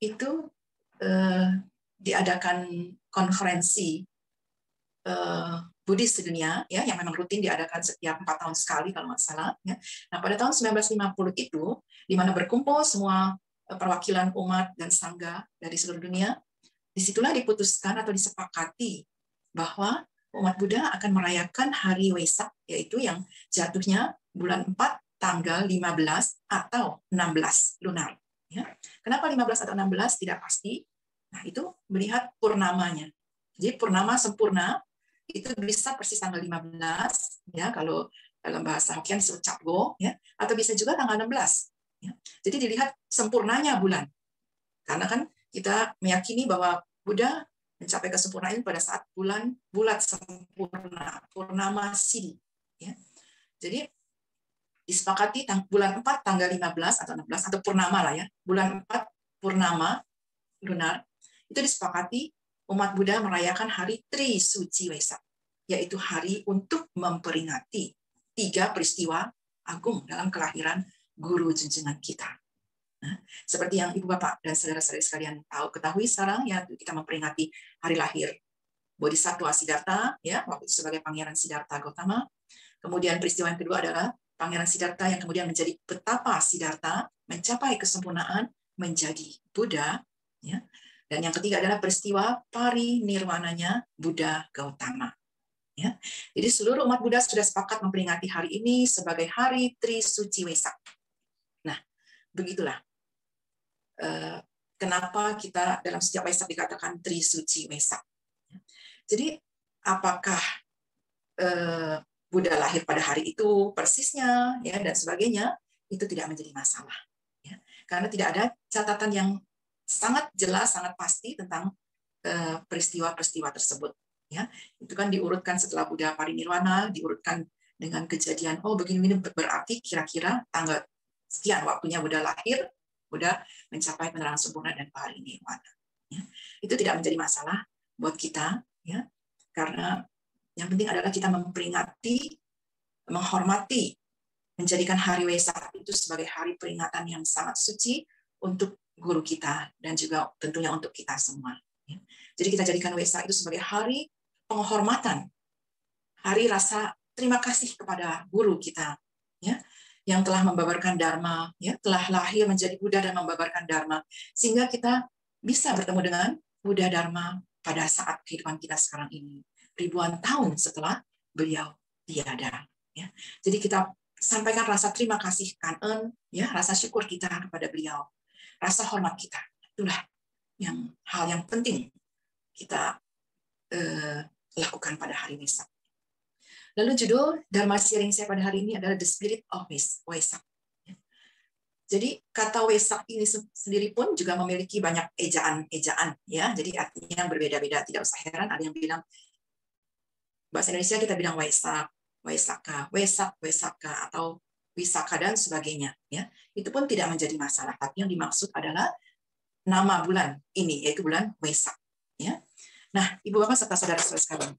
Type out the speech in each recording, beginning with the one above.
itu eh, diadakan konferensi eh, Buddhis sedunia ya yang memang rutin diadakan setiap empat tahun sekali kalau nggak salah ya. Nah pada tahun 1950 itu di mana berkumpul semua eh, perwakilan umat dan sangga dari seluruh dunia, di situlah diputuskan atau disepakati bahwa umat Buddha akan merayakan hari Wesak yaitu yang jatuhnya bulan 4 tanggal 15 atau 16 lunar. Ya. Kenapa 15 atau 16 tidak pasti? Nah itu melihat purnamanya. Jadi purnama sempurna itu bisa persis tanggal 15 ya kalau dalam bahasa Hokkien disebut Capgo ya atau bisa juga tanggal 16 ya. Jadi dilihat sempurnanya bulan. Karena kan kita meyakini bahwa Buddha mencapai kesempurnaan pada saat bulan bulat sempurna, purnama sidi ya. Jadi disepakati bulan 4 tanggal 15 atau 16 atau purnama lah ya. Bulan 4 purnama lunar itu disepakati umat Buddha merayakan hari Tri Suci Wesak, yaitu hari untuk memperingati tiga peristiwa agung dalam kelahiran guru junjungan kita. Nah, seperti yang ibu bapak dan saudara-saudari sekalian tahu ketahui sekarang ya kita memperingati hari lahir Bodhisattva Siddhartha ya waktu sebagai Pangeran Siddhartha Gautama. Kemudian peristiwa yang kedua adalah Pangeran Siddhartha yang kemudian menjadi betapa Siddhartha mencapai kesempurnaan menjadi Buddha ya dan yang ketiga adalah peristiwa pari nirwananya Buddha Gautama. Ya. Jadi seluruh umat Buddha sudah sepakat memperingati hari ini sebagai hari Tri Suci Wesak. Nah, begitulah. Eh, kenapa kita dalam setiap Wesak dikatakan Tri Suci Wesak. Jadi apakah eh, Buddha lahir pada hari itu persisnya ya dan sebagainya itu tidak menjadi masalah. Ya. Karena tidak ada catatan yang sangat jelas, sangat pasti tentang eh, peristiwa-peristiwa tersebut. Ya, itu kan diurutkan setelah Buddha parinirwana, diurutkan dengan kejadian oh begini ini berarti kira-kira tanggal sekian waktunya Buddha lahir, Buddha mencapai penerangan sempurna dan parinirwana. Ya, itu tidak menjadi masalah buat kita, ya, karena yang penting adalah kita memperingati, menghormati, menjadikan hari Wesak itu sebagai hari peringatan yang sangat suci untuk guru kita dan juga tentunya untuk kita semua. Ya. Jadi kita jadikan Wesak itu sebagai hari penghormatan, hari rasa terima kasih kepada guru kita, ya, yang telah membabarkan Dharma, ya, telah lahir menjadi Buddha dan membabarkan Dharma, sehingga kita bisa bertemu dengan Buddha Dharma pada saat kehidupan kita sekarang ini, ribuan tahun setelah beliau tiada. Ya. Jadi kita sampaikan rasa terima kasih kanen, ya, rasa syukur kita kepada beliau rasa hormat kita. Itulah yang hal yang penting kita eh, lakukan pada hari Wesak. Lalu judul Dharma sharing saya pada hari ini adalah The Spirit of Wesak. Jadi kata Wesak ini sendiri pun juga memiliki banyak ejaan-ejaan ya. Jadi artinya berbeda-beda, tidak usah heran ada yang bilang bahasa Indonesia kita bilang Wesak, Wesaka, Wesak, Wesaka atau wisaka dan sebagainya ya. Itu pun tidak menjadi masalah tapi yang dimaksud adalah nama bulan ini yaitu bulan Wesak ya. Nah ibu bapak serta saudara-saudara sekalian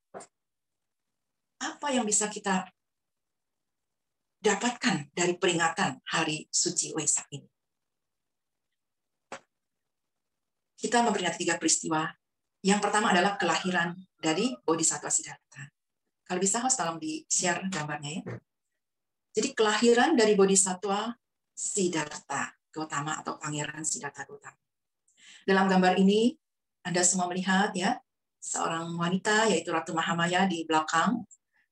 apa yang bisa kita dapatkan dari peringatan hari suci Wesak ini? Kita memperingati tiga peristiwa. Yang pertama adalah kelahiran dari Bodhisattva Siddhartha. Kalau bisa host tolong di-share gambarnya ya. Jadi kelahiran dari Bodhisattva Siddhartha Gautama atau Pangeran Siddhartha Gautama. Dalam gambar ini Anda semua melihat ya seorang wanita yaitu Ratu Mahamaya di belakang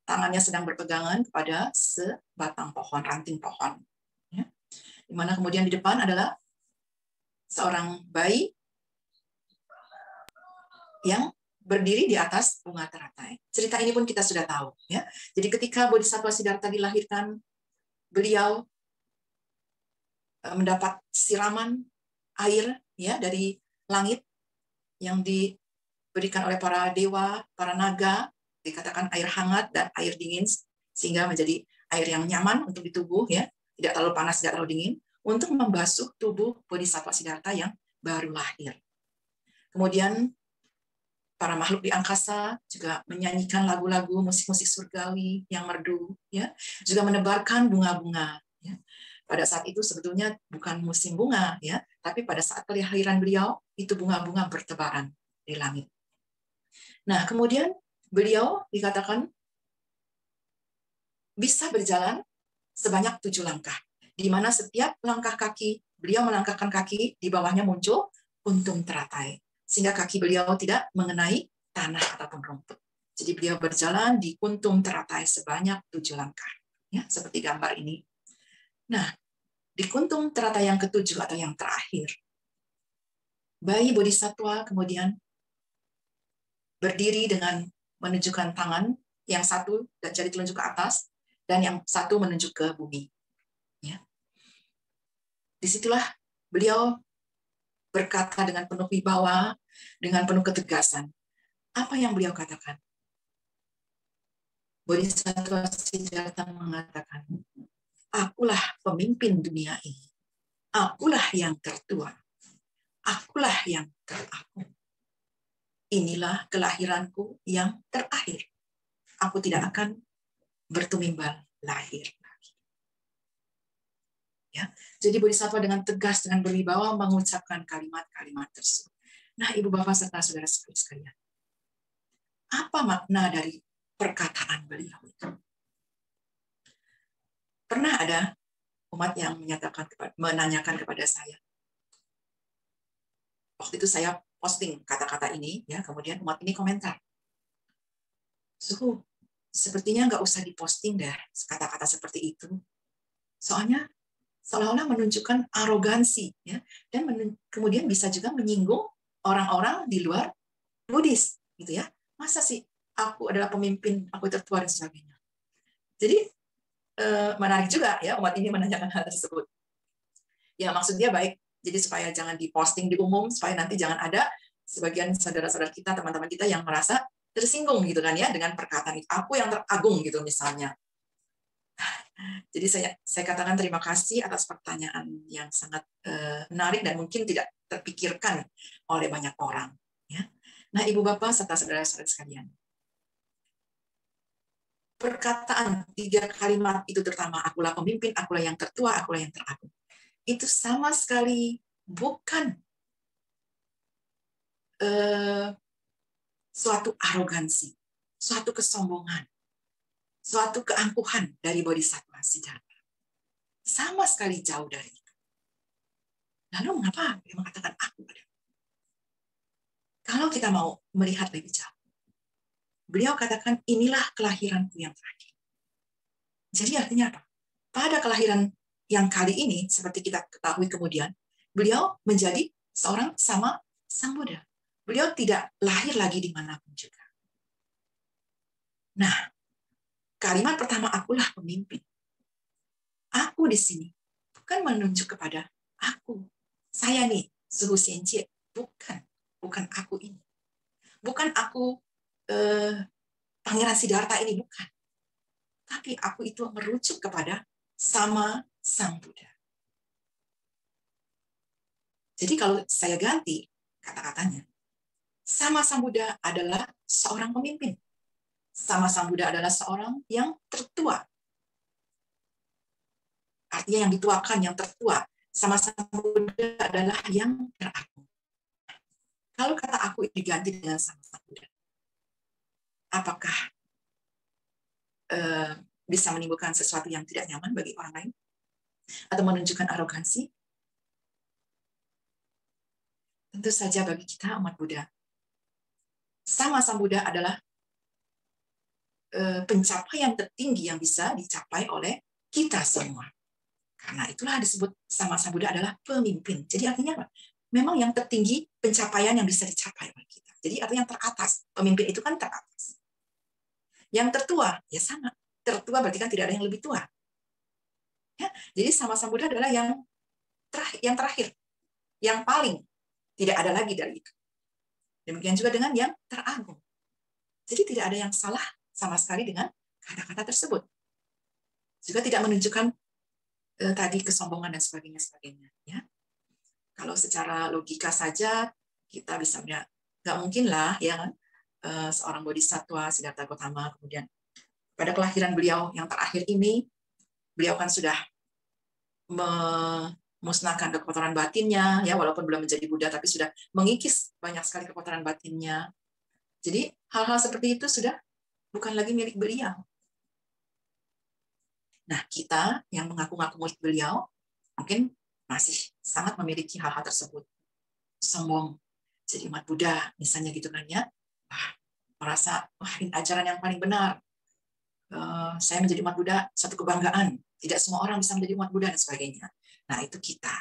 tangannya sedang berpegangan kepada sebatang pohon, ranting pohon. Ya. Di mana kemudian di depan adalah seorang bayi yang berdiri di atas bunga teratai. Cerita ini pun kita sudah tahu. Ya. Jadi ketika Bodhisattva Siddhartha dilahirkan, beliau eh, mendapat siraman air ya dari langit yang diberikan oleh para dewa, para naga, dikatakan air hangat dan air dingin sehingga menjadi air yang nyaman untuk di tubuh ya, tidak terlalu panas, tidak terlalu dingin untuk membasuh tubuh Bodhisattva Siddhartha yang baru lahir. Kemudian para makhluk di angkasa juga menyanyikan lagu-lagu musik-musik surgawi yang merdu ya juga menebarkan bunga-bunga ya. pada saat itu sebetulnya bukan musim bunga ya, tapi pada saat kelahiran beliau itu bunga-bunga bertebaran di langit. Nah, kemudian beliau dikatakan bisa berjalan sebanyak tujuh langkah, di mana setiap langkah kaki beliau melangkahkan kaki di bawahnya muncul untung teratai, sehingga kaki beliau tidak mengenai tanah ataupun rumput. Jadi beliau berjalan di kuntum teratai sebanyak tujuh langkah, ya seperti gambar ini. Nah, di kuntum teratai yang ketujuh atau yang terakhir, bayi bodhisatwa kemudian berdiri dengan menunjukkan tangan yang satu dan jari telunjuk ke atas dan yang satu menunjuk ke bumi. Ya. Di situlah beliau berkata dengan penuh wibawa, dengan penuh ketegasan. Apa yang beliau katakan? Bodhisattva Siddhartha mengatakan, Akulah pemimpin dunia ini. Akulah yang tertua. Akulah yang teragung. Inilah kelahiranku yang terakhir. Aku tidak akan bertumimbal lahir. Ya, jadi Bodhisattva dengan tegas dengan berwibawa mengucapkan kalimat-kalimat tersebut. Nah, Ibu Bapak serta saudara sekalian, apa makna dari perkataan beliau itu? Pernah ada umat yang menyatakan menanyakan kepada saya. Waktu itu saya posting kata-kata ini, ya kemudian umat ini komentar. Suhu, sepertinya nggak usah diposting deh kata-kata seperti itu. Soalnya seolah-olah menunjukkan arogansi ya dan kemudian bisa juga menyinggung orang-orang di luar Buddhis gitu ya. Masa sih aku adalah pemimpin, aku tertua dan sebagainya. Jadi eh, menarik juga ya umat ini menanyakan hal tersebut. Ya maksudnya baik, jadi supaya jangan diposting di umum, supaya nanti jangan ada sebagian saudara-saudara kita, teman-teman kita yang merasa tersinggung gitu kan ya dengan perkataan. Aku yang teragung gitu misalnya. Jadi saya saya katakan terima kasih atas pertanyaan yang sangat uh, menarik dan mungkin tidak terpikirkan oleh banyak orang. Ya. Nah, ibu bapak serta saudara-saudara sekalian, perkataan tiga kalimat itu terutama akulah pemimpin, akulah yang tertua, akulah yang teragung. Itu sama sekali bukan uh, suatu arogansi, suatu kesombongan, suatu keangkuhan dari bodhisattva Siddhartha. Sama sekali jauh dari itu. Lalu mengapa dia mengatakan aku pada Kalau kita mau melihat lebih jauh, beliau katakan inilah kelahiranku yang terakhir. Jadi artinya apa? Pada kelahiran yang kali ini, seperti kita ketahui kemudian, beliau menjadi seorang sama Sang Buddha. Beliau tidak lahir lagi di mana pun juga. Nah, kalimat pertama akulah pemimpin. Aku di sini bukan menunjuk kepada aku. Saya nih, suhu senjie. Bukan. Bukan aku ini. Bukan aku eh, Pangeran Siddhartha ini, bukan. Tapi aku itu merujuk kepada sama Sang Buddha. Jadi kalau saya ganti kata-katanya, sama Sang Buddha adalah seorang pemimpin. Sama Sang Buddha adalah seorang yang tertua. Artinya yang dituakan, yang tertua. Sama Sang Buddha adalah yang teragung. Kalau kata aku diganti dengan sama Sang Buddha, apakah uh, bisa menimbulkan sesuatu yang tidak nyaman bagi orang lain? Atau menunjukkan arogansi? Tentu saja bagi kita umat Buddha, sama Sang Buddha adalah eh, pencapaian tertinggi yang bisa dicapai oleh kita semua. Karena itulah disebut sama Sang Buddha adalah pemimpin. Jadi artinya apa? Memang yang tertinggi pencapaian yang bisa dicapai oleh kita. Jadi artinya yang teratas. Pemimpin itu kan teratas. Yang tertua, ya sama. Tertua berarti kan tidak ada yang lebih tua. Ya, jadi sama Sang Buddha adalah yang terakhir, yang terakhir, yang paling tidak ada lagi dari itu. Demikian juga dengan yang teragung. Jadi tidak ada yang salah sama sekali dengan kata-kata tersebut. Juga tidak menunjukkan eh, tadi kesombongan dan sebagainya sebagainya. Ya. Kalau secara logika saja kita bisa melihat nggak mungkin lah ya kan eh, seorang bodhisatwa Siddhartha Gautama kemudian pada kelahiran beliau yang terakhir ini beliau kan sudah memusnahkan kekotoran batinnya, ya walaupun belum menjadi Buddha, tapi sudah mengikis banyak sekali kekotoran batinnya. Jadi hal-hal seperti itu sudah bukan lagi milik beliau. Nah, kita yang mengaku-ngaku murid beliau, mungkin masih sangat memiliki hal-hal tersebut. Sombong, jadi umat Buddha, misalnya gitu kan ya. Wah, merasa, wah ini ajaran yang paling benar. Uh, saya menjadi umat Buddha satu kebanggaan. Tidak semua orang bisa menjadi umat Buddha dan sebagainya. Nah, itu kita.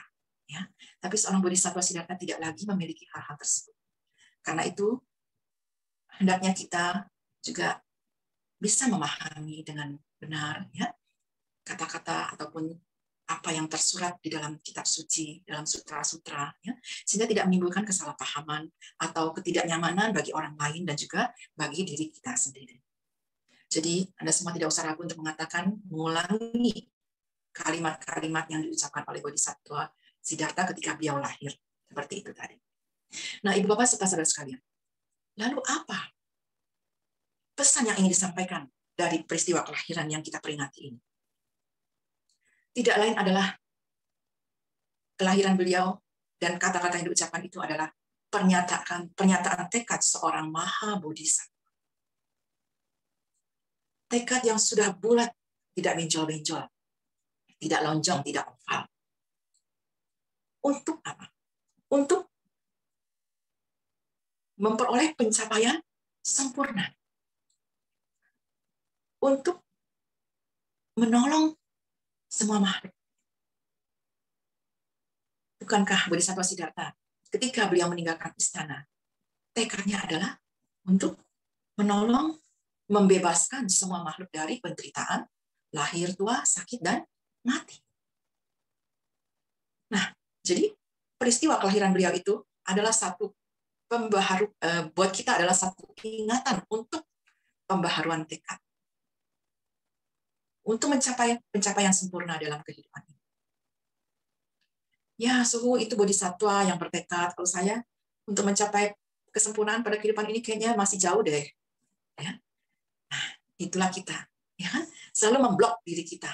ya. Tapi seorang bodhisattva siddhartha tidak lagi memiliki hal-hal tersebut. Karena itu, hendaknya kita juga bisa memahami dengan benar ya kata-kata ataupun apa yang tersurat di dalam kitab suci, dalam sutra-sutra, ya, sehingga tidak menimbulkan kesalahpahaman atau ketidaknyamanan bagi orang lain dan juga bagi diri kita sendiri. Jadi Anda semua tidak usah ragu untuk mengatakan, mengulangi kalimat-kalimat yang diucapkan oleh Bodhisattva Siddhartha ketika beliau lahir. Seperti itu tadi. Nah, Ibu Bapak serta saudara sekalian, lalu apa pesan yang ingin disampaikan dari peristiwa kelahiran yang kita peringati ini? tidak lain adalah kelahiran beliau dan kata-kata yang diucapkan itu adalah pernyataan pernyataan tekad seorang maha bodhisattva. Tekad yang sudah bulat, tidak benjol-benjol, tidak lonjong, tidak oval. Untuk apa? Untuk memperoleh pencapaian sempurna. Untuk menolong semua makhluk. Bukankah Bodhisattva Siddhartha ketika beliau meninggalkan istana, tekadnya adalah untuk menolong, membebaskan semua makhluk dari penderitaan, lahir, tua, sakit, dan mati. Nah, jadi peristiwa kelahiran beliau itu adalah satu pembaharu eh, buat kita adalah satu ingatan untuk pembaharuan tekad untuk mencapai pencapaian sempurna dalam kehidupan ini. Ya, suhu itu bodhisatwa yang bertekad. Kalau saya untuk mencapai kesempurnaan pada kehidupan ini kayaknya masih jauh deh. Ya. Nah, itulah kita. Ya, kan? selalu memblok diri kita.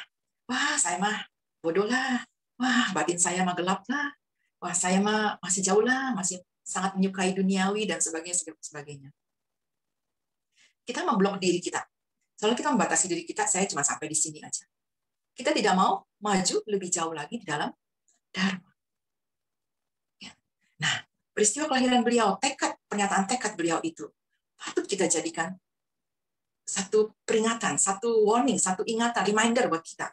Wah, saya mah bodoh lah. Wah, batin saya mah gelap lah. Wah, saya mah masih jauh lah, masih sangat menyukai duniawi dan sebagainya sebagainya. Kita memblok diri kita. Selalu kita membatasi diri kita, saya cuma sampai di sini aja. Kita tidak mau maju lebih jauh lagi di dalam Dharma. Ya. Nah, peristiwa kelahiran beliau, tekad, pernyataan tekad beliau itu, patut kita jadikan satu peringatan, satu warning, satu ingatan, reminder buat kita.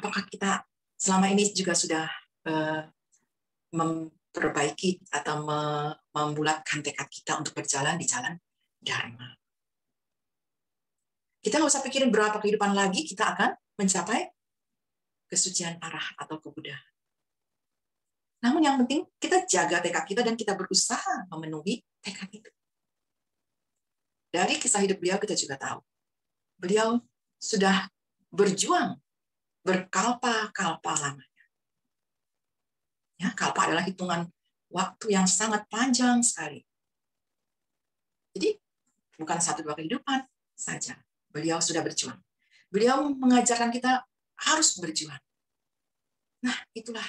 Apakah kita selama ini juga sudah uh, memperbaiki atau membulatkan tekad kita untuk berjalan di jalan Dharma. Kita nggak usah pikirin berapa kehidupan lagi kita akan mencapai kesucian arah atau kebudahan. Namun yang penting kita jaga tekad kita dan kita berusaha memenuhi tekad itu. Dari kisah hidup beliau kita juga tahu. Beliau sudah berjuang berkalpa-kalpa lamanya. Ya, kalpa adalah hitungan waktu yang sangat panjang sekali. Jadi bukan satu dua kehidupan saja. Beliau sudah berjuang. Beliau mengajarkan kita harus berjuang. Nah, itulah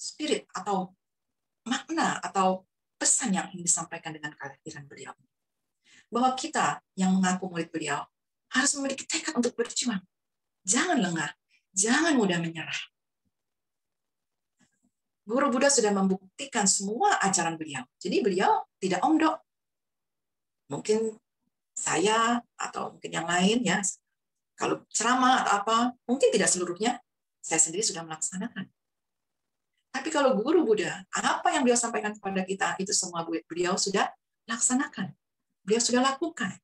spirit atau makna atau pesan yang ingin disampaikan dengan kehadiran beliau. Bahwa kita yang mengaku murid beliau harus memiliki tekad untuk berjuang. Jangan lengah, jangan mudah menyerah. Guru Buddha sudah membuktikan semua ajaran beliau. Jadi beliau tidak omdok. Mungkin saya atau mungkin yang lain ya. Kalau ceramah atau apa mungkin tidak seluruhnya saya sendiri sudah melaksanakan. Tapi kalau guru Buddha apa yang beliau sampaikan kepada kita itu semua beliau sudah laksanakan. Beliau sudah lakukan.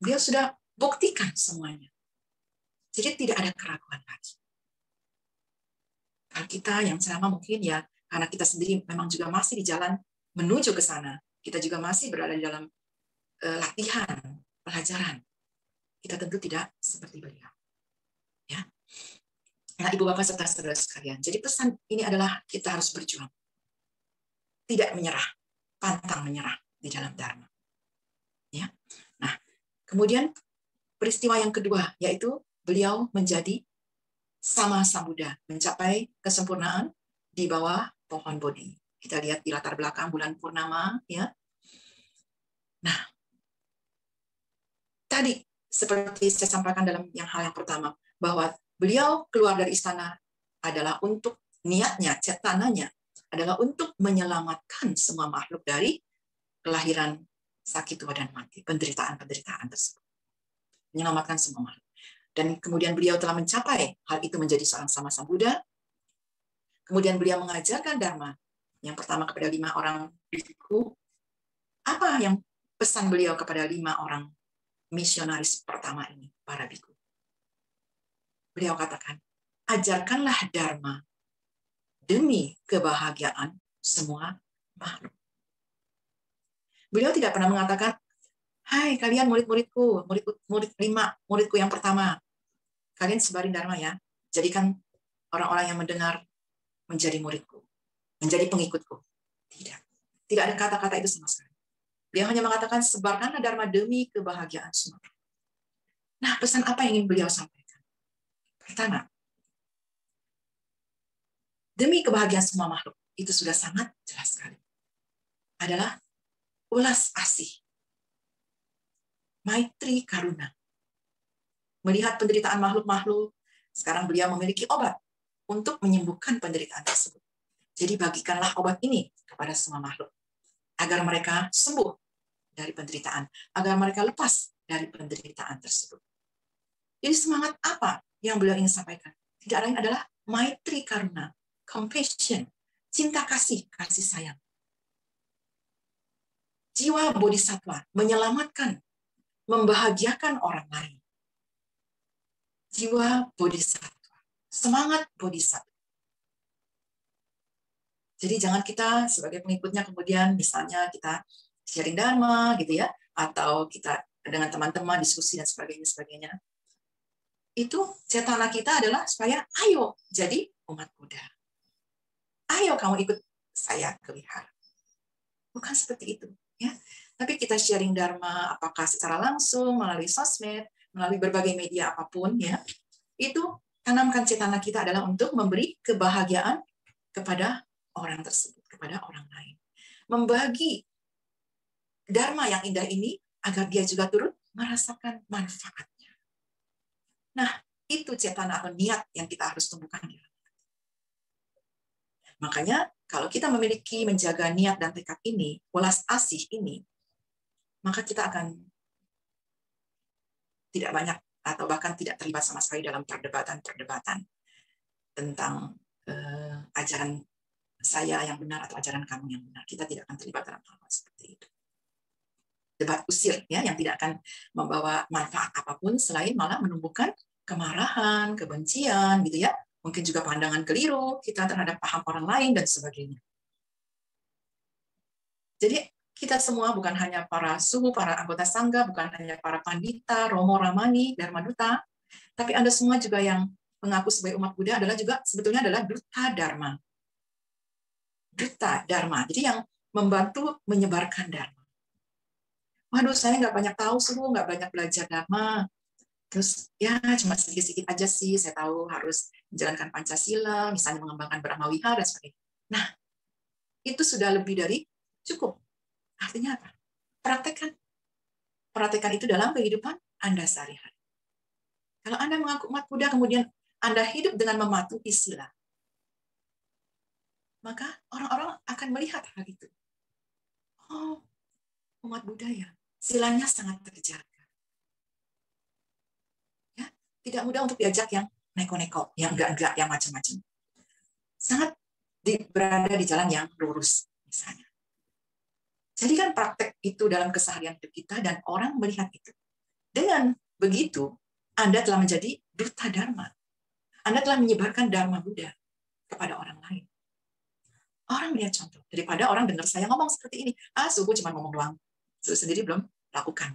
Beliau sudah buktikan semuanya. Jadi tidak ada keraguan lagi. Kalau kita yang ceramah mungkin ya karena kita sendiri memang juga masih di jalan menuju ke sana kita juga masih berada di dalam latihan, pelajaran. Kita tentu tidak seperti beliau. Ya. Nah, Ibu Bapak serta saudara sekalian. Jadi pesan ini adalah kita harus berjuang. Tidak menyerah, pantang menyerah di dalam dharma. Ya. Nah, kemudian peristiwa yang kedua yaitu beliau menjadi sama Sang Buddha mencapai kesempurnaan di bawah pohon Bodhi. Kita lihat di latar belakang bulan purnama ya. Nah, tadi seperti saya sampaikan dalam yang hal yang pertama bahwa beliau keluar dari istana adalah untuk niatnya, cetananya adalah untuk menyelamatkan semua makhluk dari kelahiran sakit tua dan mati, penderitaan-penderitaan tersebut. Menyelamatkan semua makhluk. Dan kemudian beliau telah mencapai hal itu menjadi seorang sama sang Buddha. Kemudian beliau mengajarkan Dharma. Yang pertama kepada lima orang biku. Apa yang pesan beliau kepada lima orang misionaris pertama ini, para biku? Beliau katakan, ajarkanlah Dharma demi kebahagiaan semua makhluk. Beliau tidak pernah mengatakan, Hai kalian murid-muridku, murid murid lima, muridku yang pertama, kalian sebarin dharma ya. Jadikan orang-orang yang mendengar menjadi muridku, menjadi pengikutku. Tidak. Tidak ada kata-kata itu sama sekali. Dia hanya mengatakan sebarkanlah dharma demi kebahagiaan semua. Nah, pesan apa yang ingin beliau sampaikan? Pertama, demi kebahagiaan semua makhluk, itu sudah sangat jelas sekali. Adalah ulas asih. Maitri karuna melihat penderitaan makhluk-makhluk. Sekarang beliau memiliki obat untuk menyembuhkan penderitaan tersebut. Jadi bagikanlah obat ini kepada semua makhluk agar mereka sembuh dari penderitaan, agar mereka lepas dari penderitaan tersebut. Jadi semangat apa yang beliau ingin sampaikan? Tidak lain adalah maitri karuna, compassion, cinta kasih, kasih sayang. Jiwa bodhisatwa menyelamatkan, membahagiakan orang lain jiwa bodhisattva, semangat bodhisattva. Jadi jangan kita sebagai pengikutnya kemudian misalnya kita sharing dharma gitu ya, atau kita dengan teman-teman diskusi dan sebagainya sebagainya. Itu cetana kita adalah supaya ayo jadi umat Buddha. Ayo kamu ikut saya ke wihara. Bukan seperti itu, ya. Tapi kita sharing dharma apakah secara langsung melalui sosmed melalui berbagai media apa pun ya itu tanamkan cetana kita adalah untuk memberi kebahagiaan kepada orang tersebut kepada orang lain membagi dharma yang indah ini agar dia juga turut merasakan manfaatnya nah itu cetana atau niat yang kita harus tumbuhkan Makanya kalau kita memiliki menjaga niat dan tekad ini, welas asih ini, maka kita akan tidak banyak atau bahkan tidak terlibat sama sekali dalam perdebatan-perdebatan tentang uh, ajaran saya yang benar atau ajaran kamu yang benar. Kita tidak akan terlibat dalam -hal seperti itu. Debat usir ya yang tidak akan membawa manfaat apa pun selain malah menumbuhkan kemarahan, kebencian gitu ya. Mungkin juga pandangan keliru kita terhadap paham orang lain dan sebagainya. Jadi kita semua bukan hanya para suhu, para anggota sangga, bukan hanya para pandita, romo, ramani, dharma duta, tapi Anda semua juga yang mengaku sebagai umat Buddha adalah juga sebetulnya adalah duta dharma. Duta dharma. Jadi yang membantu menyebarkan dharma. Waduh, saya nggak banyak tahu suhu, nggak banyak belajar dharma. Terus ya cuma sedikit-sedikit aja sih saya tahu harus menjalankan Pancasila, misalnya mengembangkan Brahma Wihara dan sebagainya. Nah, itu sudah lebih dari cukup Artinya apa? Praktekkan. Praktekkan itu dalam kehidupan Anda sehari-hari. Kalau Anda mengaku umat Buddha, kemudian Anda hidup dengan mematuhi sila, maka orang-orang akan melihat hal itu. Oh, umat Buddha ya, silanya sangat terjaga. Ya, tidak mudah untuk diajak yang neko-neko, yang enggak-enggak, yang macam-macam. Sangat berada di jalan yang lurus, misalnya. Jadikan praktek itu dalam keseharian hidup kita dan orang melihat itu. Dengan begitu, Anda telah menjadi duta Dharma. Anda telah menyebarkan Dharma Buddha kepada orang lain. Orang melihat contoh. Daripada orang dengar saya ngomong seperti ini. Ah, suhu cuma ngomong doang. Suhu sendiri belum lakukan.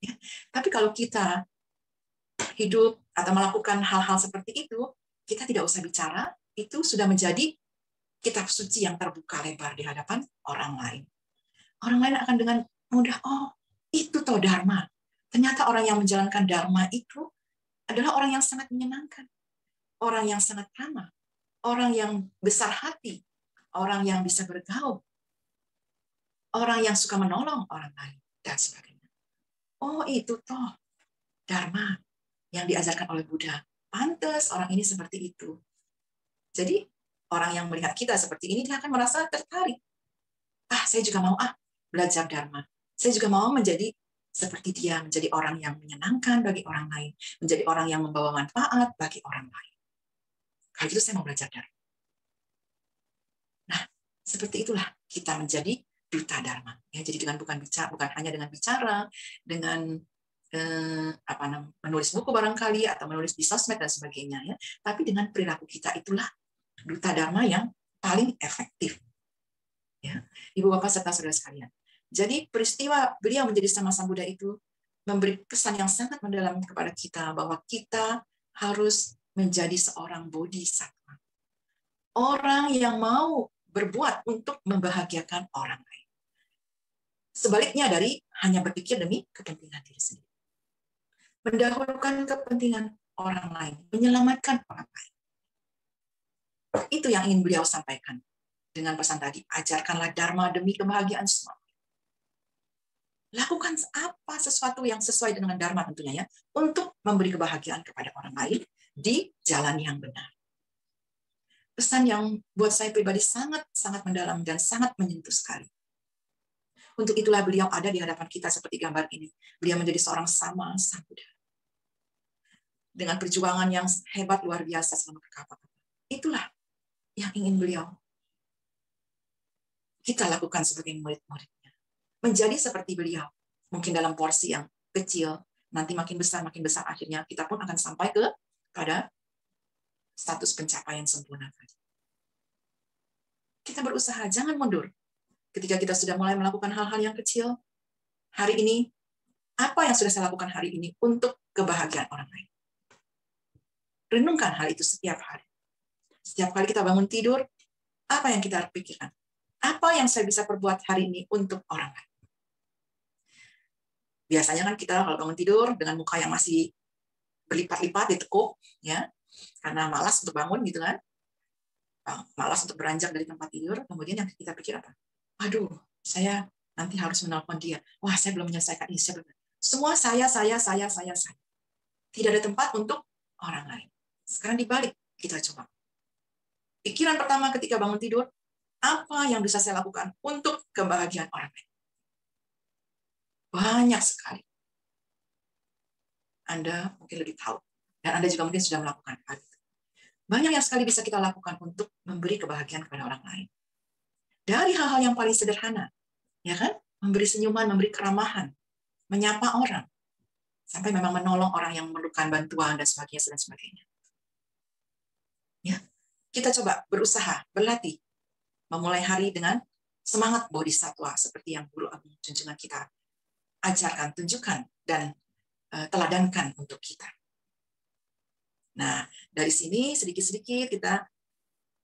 Ya. Tapi kalau kita hidup atau melakukan hal-hal seperti itu, kita tidak usah bicara, itu sudah menjadi kitab suci yang terbuka lebar di hadapan orang lain orang lain akan dengan mudah, oh itu toh Dharma. Ternyata orang yang menjalankan Dharma itu adalah orang yang sangat menyenangkan. orang yang sangat ramah, orang yang besar hati, orang yang bisa bergaul, orang yang suka menolong orang lain, dan sebagainya. Oh, itu toh Dharma yang diajarkan oleh Buddha. Pantas orang ini seperti itu. Jadi, orang yang melihat kita seperti ini, dia akan merasa tertarik. Ah, saya juga mau ah belajar Dharma. Saya juga mau menjadi seperti dia, menjadi orang yang menyenangkan bagi orang lain, menjadi orang yang membawa manfaat bagi orang lain. Kalau gitu saya mau belajar Dharma. Nah, seperti itulah kita menjadi duta Dharma. Ya, jadi dengan bukan bicara, bukan hanya dengan bicara, dengan eh, apa namanya menulis buku barangkali atau menulis di sosmed dan sebagainya ya, tapi dengan perilaku kita itulah duta Dharma yang paling efektif. Ya, Ibu Bapak serta saudara sekalian. Jadi peristiwa beliau menjadi sama sang Buddha itu memberi pesan yang sangat mendalam kepada kita bahwa kita harus menjadi seorang bodhisattva. Orang yang mau berbuat untuk membahagiakan orang lain. Sebaliknya dari hanya berpikir demi kepentingan diri sendiri. Mendahulukan kepentingan orang lain, menyelamatkan orang lain. Itu yang ingin beliau sampaikan dengan pesan tadi. Ajarkanlah Dharma demi kebahagiaan semua. Lakukan apa sesuatu yang sesuai dengan Dharma tentunya ya, untuk memberi kebahagiaan kepada orang lain di jalan yang benar. Pesan yang buat saya pribadi sangat-sangat mendalam dan sangat menyentuh sekali. Untuk itulah beliau ada di hadapan kita seperti gambar ini. Beliau menjadi seorang sama sang Buddha. Dengan perjuangan yang hebat luar biasa selama berkata Itulah yang ingin beliau kita lakukan sebagai murid-muridnya. Menjadi seperti beliau. Mungkin dalam porsi yang kecil, nanti makin besar, makin besar, akhirnya kita pun akan sampai ke pada status pencapaian sempurna tadi. Kita berusaha, jangan mundur. Ketika kita sudah mulai melakukan hal-hal yang kecil, hari ini, apa yang sudah saya lakukan hari ini untuk kebahagiaan orang lain? Renungkan hal itu setiap hari. Setiap kali kita bangun tidur, apa yang kita pikirkan? Apa yang saya bisa perbuat hari ini untuk orang lain? Biasanya kan kita kalau bangun tidur dengan muka yang masih berlipat-lipat ditekuk ya karena malas untuk bangun gitu kan. Malas untuk beranjak dari tempat tidur. Kemudian yang kita pikir apa? Aduh saya nanti harus menelpon dia. Wah saya belum menyelesaikan ini saya semua saya saya saya saya saya. Tidak ada tempat untuk orang lain. Sekarang dibalik kita coba. Pikiran pertama ketika bangun tidur apa yang bisa saya lakukan untuk kebahagiaan orang lain? Banyak sekali. Anda mungkin lebih tahu. Dan Anda juga mungkin sudah melakukan hal itu. Banyak yang sekali bisa kita lakukan untuk memberi kebahagiaan kepada orang lain. Dari hal-hal yang paling sederhana, ya kan? Memberi senyuman, memberi keramahan, menyapa orang, sampai memang menolong orang yang memerlukan bantuan dan sebagainya dan sebagainya. Ya, kita coba berusaha, berlatih, memulai hari dengan semangat bodhisatwa seperti yang guru agung junjungan kita ajarkan, tunjukkan dan Eh, teladankan untuk kita. Nah, dari sini sedikit-sedikit kita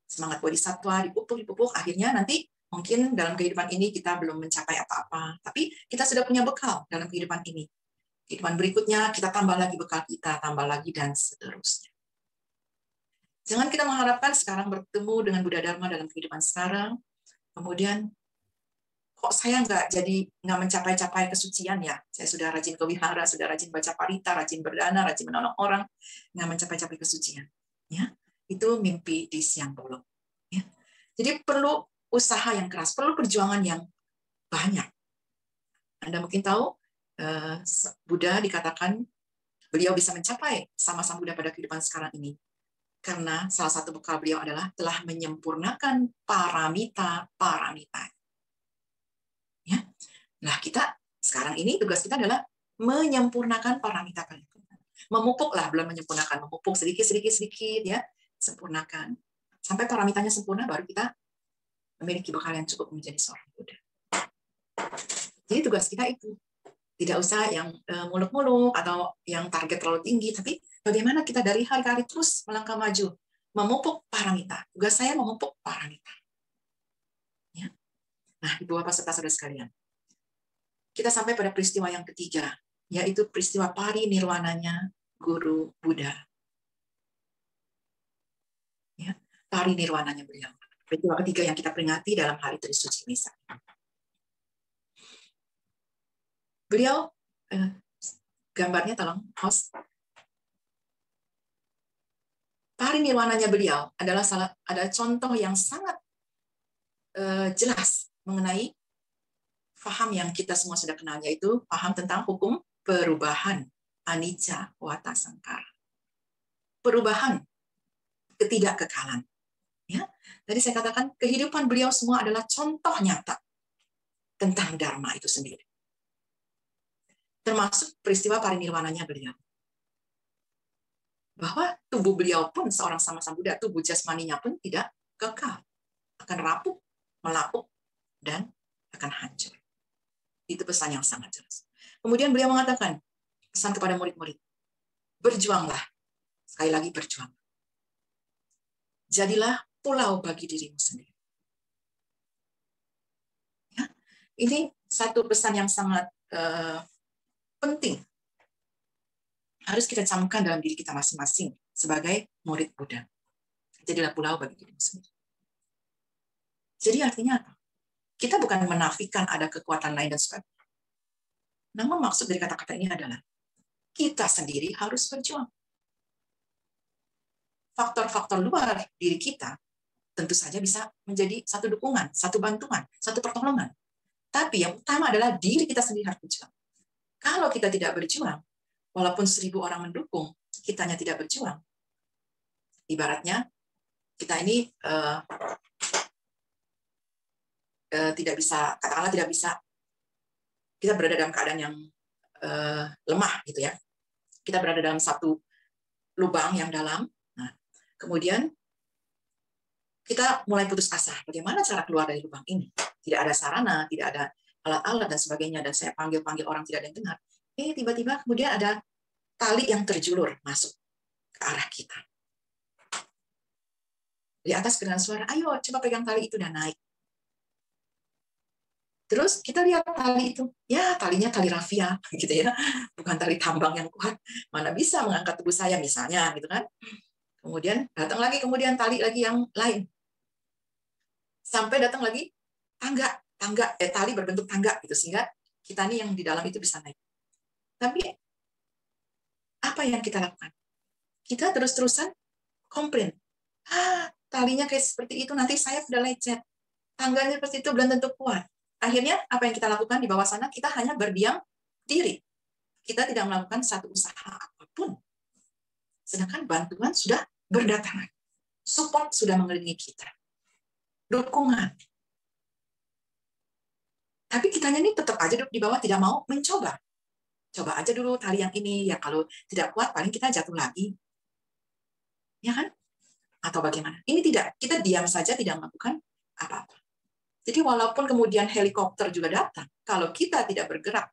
semangat bodhisatwa dipupuk-dipupuk, akhirnya nanti mungkin dalam kehidupan ini kita belum mencapai apa-apa, tapi kita sudah punya bekal dalam kehidupan ini. Kehidupan berikutnya kita tambah lagi bekal kita, tambah lagi dan seterusnya. Jangan kita mengharapkan sekarang bertemu dengan Buddha Dharma dalam kehidupan sekarang, kemudian kok saya nggak jadi nggak mencapai-capai kesucian ya? Saya sudah rajin ke wihara sudah rajin baca parita rajin berdana rajin menolong orang nggak mencapai-capai kesucian ya? Itu mimpi di siang bolong ya? Jadi perlu usaha yang keras perlu perjuangan yang banyak. Anda mungkin tahu eh, Buddha dikatakan beliau bisa mencapai sama-sama Buddha pada kehidupan sekarang ini. Karena salah satu bekal beliau adalah telah menyempurnakan paramita paramita. Nah, kita sekarang ini tugas kita adalah menyempurnakan paramita paripurna. Memupuklah belum menyempurnakan, memupuk sedikit sedikit sedikit ya, sempurnakan sampai paramitanya sempurna baru kita memiliki bekal yang cukup menjadi seorang Buddha. Jadi tugas kita itu tidak usah yang eh, muluk-muluk atau yang target terlalu tinggi, tapi bagaimana kita dari hari ke hari terus melangkah maju, memupuk paramita. Tugas saya memupuk paramita. Nah, Ibu Bapak serta saudara sekalian, kita sampai pada peristiwa yang ketiga, yaitu peristiwa pari nirwananya Guru Buddha. parinirwananya beliau. Peristiwa ketiga yang kita peringati dalam hari Trisuci Misa. Beliau, eh, gambarnya tolong, host. Parinirwananya beliau adalah salah ada contoh yang sangat eh, jelas mengenai faham yang kita semua sudah kenal, yaitu paham tentang hukum perubahan anicca wata sangkara. Perubahan ketidakkekalan. Ya, tadi saya katakan kehidupan beliau semua adalah contoh nyata tentang dharma itu sendiri. Termasuk peristiwa parinirwananya beliau. Bahwa tubuh beliau pun seorang sama sang Buddha, tubuh jasmaninya pun tidak kekal. Akan rapuh, melapuk, dan akan hancur. Itu pesan yang sangat jelas. Kemudian beliau mengatakan, pesan kepada murid-murid, berjuanglah. Sekali lagi berjuang. Jadilah pulau bagi dirimu sendiri. Ya, ini satu pesan yang sangat uh, penting. Harus kita camkan dalam diri kita masing-masing sebagai murid Buddha. Jadilah pulau bagi dirimu sendiri. Jadi artinya apa? Kita bukan menafikan ada kekuatan lain dan sebagainya. Namun maksud dari kata-kata ini adalah kita sendiri harus berjuang. Faktor-faktor luar diri kita tentu saja bisa menjadi satu dukungan, satu bantuan, satu pertolongan. Tapi yang utama adalah diri kita sendiri harus berjuang. Kalau kita tidak berjuang, walaupun seribu orang mendukung, kitanya tidak berjuang. Ibaratnya kita ini uh, uh, tidak bisa, katakanlah tidak bisa, kita berada dalam keadaan yang uh, lemah gitu ya. Kita berada dalam satu lubang yang dalam. Nah, kemudian kita mulai putus asa. Bagaimana cara keluar dari lubang ini? Tidak ada sarana, tidak ada alat-alat dan sebagainya. Dan saya panggil-panggil orang tidak ada yang dengar. Eh, tiba-tiba kemudian ada tali yang terjulur masuk ke arah kita. Di atas dengan suara, ayo coba pegang tali itu dan naik. Terus kita lihat tali itu, ya talinya tali rafia, gitu ya, bukan tali tambang yang kuat. Mana bisa mengangkat tubuh saya misalnya, gitu kan? Kemudian datang lagi kemudian tali lagi yang lain. Sampai datang lagi tangga. Tangga eh, tali berbentuk tangga gitu. Sehingga kita nih yang di dalam itu bisa naik. Tapi apa yang kita lakukan? Kita terus-terusan komplain. Ah talinya kayak seperti itu nanti saya sudah lecet. Tangganya seperti itu belum tentu kuat akhirnya apa yang kita lakukan di bawah sana kita hanya berdiam diri kita tidak melakukan satu usaha apa pun sedangkan bantuan sudah berdatangan support sudah mengelilingi kita dukungan. Tapi kitanya ini tetap aja duduk di bawah, tidak mau mencoba. Coba aja dulu tali yang ini, ya kalau tidak kuat paling kita jatuh lagi. Ya kan? Atau bagaimana? Ini tidak, kita diam saja tidak melakukan apa-apa. Jadi walaupun kemudian helikopter juga datang, kalau kita tidak bergerak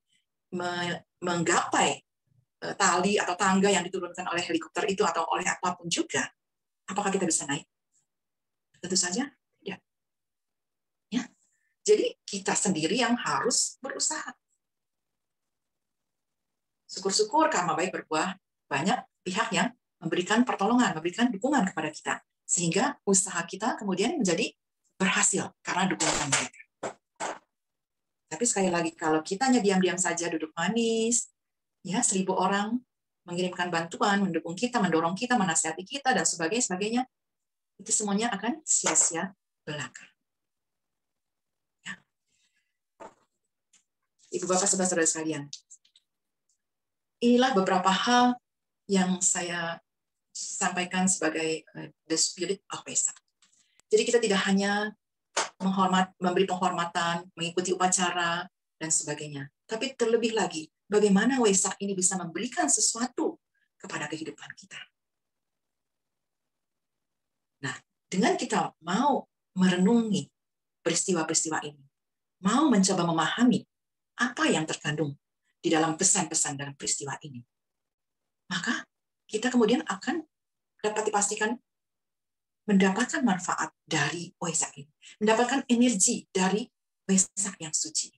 menggapai e, tali atau tangga yang diturunkan oleh helikopter itu atau oleh apa pun juga, apakah kita bisa naik? Tentu saja jadi kita sendiri yang harus berusaha. Syukur-syukur karma baik berbuah banyak pihak yang memberikan pertolongan, memberikan dukungan kepada kita. Sehingga usaha kita kemudian menjadi berhasil karena dukungan mereka. Tapi sekali lagi, kalau kita hanya diam-diam saja duduk manis, ya seribu orang mengirimkan bantuan, mendukung kita, mendorong kita, menasihati kita, dan sebagainya, sebagainya, itu semuanya akan sia-sia belaka. Ibu Bapak saudara-saudara sekalian. Inilah beberapa hal yang saya sampaikan sebagai uh, the spirit of Pesach. Jadi kita tidak hanya menghormat, memberi penghormatan, mengikuti upacara dan sebagainya, tapi terlebih lagi bagaimana Waisak ini bisa memberikan sesuatu kepada kehidupan kita. Nah, dengan kita mau merenungi peristiwa-peristiwa ini, mau mencoba memahami apa yang terkandung di dalam pesan-pesan dalam peristiwa ini. Maka kita kemudian akan dapat dipastikan mendapatkan manfaat dari Waisak ini, mendapatkan energi dari Waisak yang suci.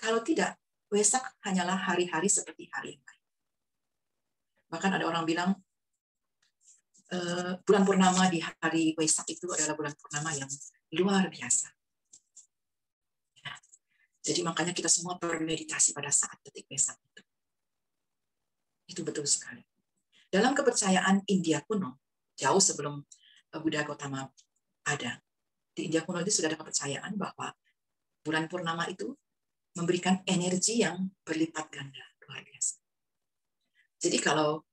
Kalau tidak, Waisak hanyalah hari-hari seperti hari yang lain. Bahkan ada orang bilang, uh, bulan purnama di hari Waisak itu adalah bulan purnama yang luar biasa. Jadi makanya kita semua bermeditasi pada saat detik Waisak itu. Itu betul sekali. Dalam kepercayaan India kuno, jauh sebelum Buddha Gautama ada, di India kuno itu sudah ada kepercayaan bahwa bulan purnama itu memberikan energi yang berlipat ganda luar biasa. Jadi kalau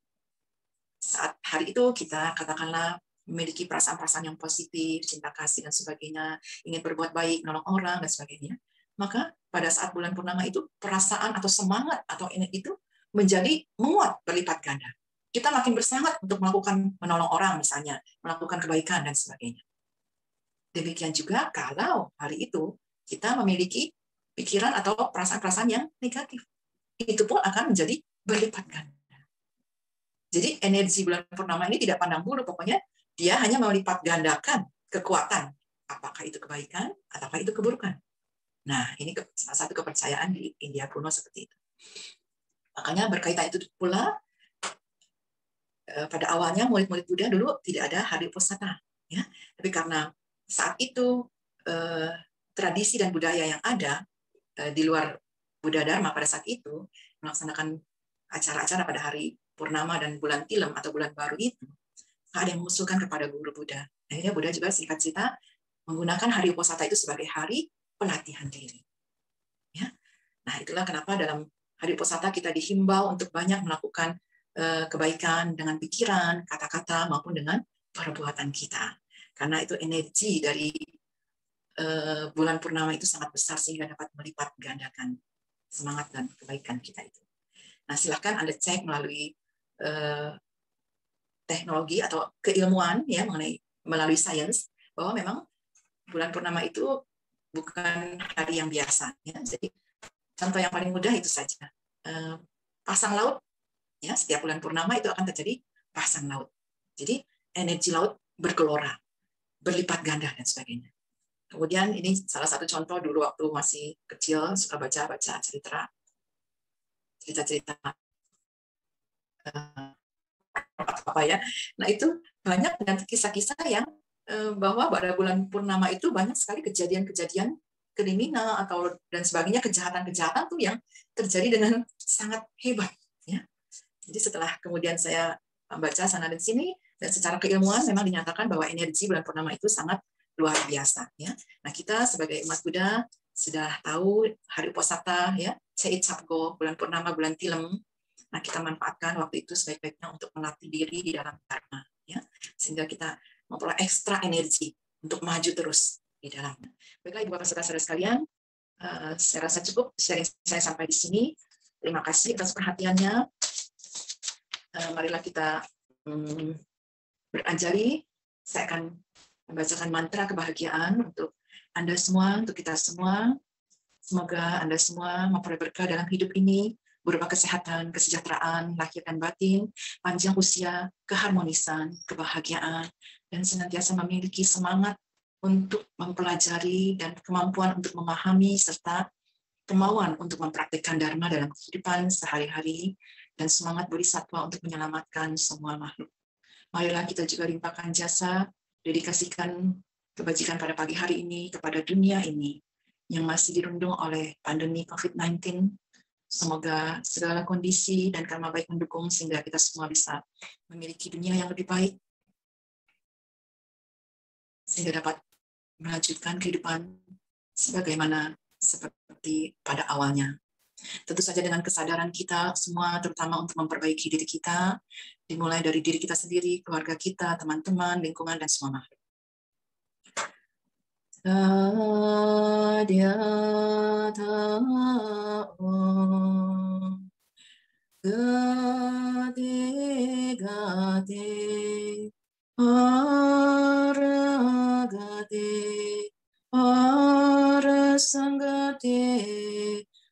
saat hari itu kita katakanlah memiliki perasaan-perasaan yang positif, cinta kasih dan sebagainya, ingin berbuat baik, nolong orang dan sebagainya, maka pada saat bulan purnama itu perasaan atau semangat atau ini itu menjadi menguat berlipat ganda. Kita makin bersemangat untuk melakukan menolong orang misalnya, melakukan kebaikan dan sebagainya. Demikian juga kalau hari itu kita memiliki pikiran atau perasaan-perasaan yang negatif. Itu pun akan menjadi berlipat ganda. Jadi energi bulan purnama ini tidak pandang bulu, pokoknya dia hanya melipat gandakan kekuatan. Apakah itu kebaikan, ataukah itu keburukan. Nah, ini salah satu kepercayaan di India kuno seperti itu. Makanya berkaitan itu pula, pada awalnya murid-murid Buddha dulu tidak ada hari uposatha. Ya. Tapi karena saat itu eh, tradisi dan budaya yang ada Eh, di luar Buddha Dharma pada saat itu melaksanakan acara-acara pada hari purnama dan bulan tilam atau bulan baru itu, ada yang mengusulkan kepada guru Buddha. Akhirnya Buddha juga singkat cerita menggunakan hari uposata itu sebagai hari pelatihan diri. Ya. Nah, itulah kenapa dalam hari uposata kita dihimbau untuk banyak melakukan eh, kebaikan dengan pikiran, kata-kata maupun dengan perbuatan kita. Karena itu energi dari Eh, bulan purnama itu sangat besar sehingga dapat melipat gandakan semangat dan kebaikan kita itu. Nah, silahkan Anda cek melalui uh, teknologi atau keilmuan ya mengenai melalui sains bahwa memang bulan purnama itu bukan hari yang biasa ya. Jadi contoh yang paling mudah itu saja. Pasang laut ya setiap bulan purnama itu akan terjadi pasang laut. Jadi energi laut bergelora, berlipat ganda dan sebagainya. Kemudian ini salah satu contoh dulu waktu masih kecil suka baca-baca cerita cerita-cerita uh, apa ya. Nah itu banyak dengan kisah-kisah yang uh, bahwa pada bulan purnama itu banyak sekali kejadian-kejadian kriminal atau dan sebagainya kejahatan-kejahatan tuh yang terjadi dengan sangat hebat ya. Jadi setelah kemudian saya membaca sana dan sini dan secara keilmuan memang dinyatakan bahwa energi bulan purnama itu sangat luar biasa ya. Nah, kita sebagai umat Buddha sudah tahu hari Uposata ya, Ceit Sabgo, bulan purnama, bulan Tilem. Nah, kita manfaatkan waktu itu sebaik-baiknya untuk melatih diri di dalam dharma ya, sehingga kita memperoleh ekstra energi untuk maju terus di dalamnya. Baiklah Ibu Bapak Saudara-saudara sekalian, uh, saya rasa cukup sharing saya sampai di sini. Terima kasih atas perhatiannya. Uh, marilah kita um, beranjali. Saya akan membacakan mantra kebahagiaan untuk Anda semua, untuk kita semua. Semoga Anda semua memperoleh berkah dalam hidup ini, berupa kesehatan, kesejahteraan, lahir dan batin, panjang usia, keharmonisan, kebahagiaan, dan senantiasa memiliki semangat untuk mempelajari dan kemampuan untuk memahami serta kemauan untuk mempraktikkan Dharma dalam kehidupan sehari-hari dan semangat bodhisattva untuk menyelamatkan semua makhluk. Marilah kita juga limpahkan jasa dedikasikan kebajikan pada pagi hari ini kepada dunia ini yang masih dirundung oleh pandemi COVID-19. Semoga segala kondisi dan karma baik mendukung sehingga kita semua bisa memiliki dunia yang lebih baik sehingga dapat melanjutkan kehidupan sebagaimana seperti pada awalnya. Tentu saja dengan kesadaran kita semua, terutama untuk memperbaiki diri kita, dimulai dari diri kita sendiri, keluarga kita, teman-teman, lingkungan, dan semua makhluk. Arasangade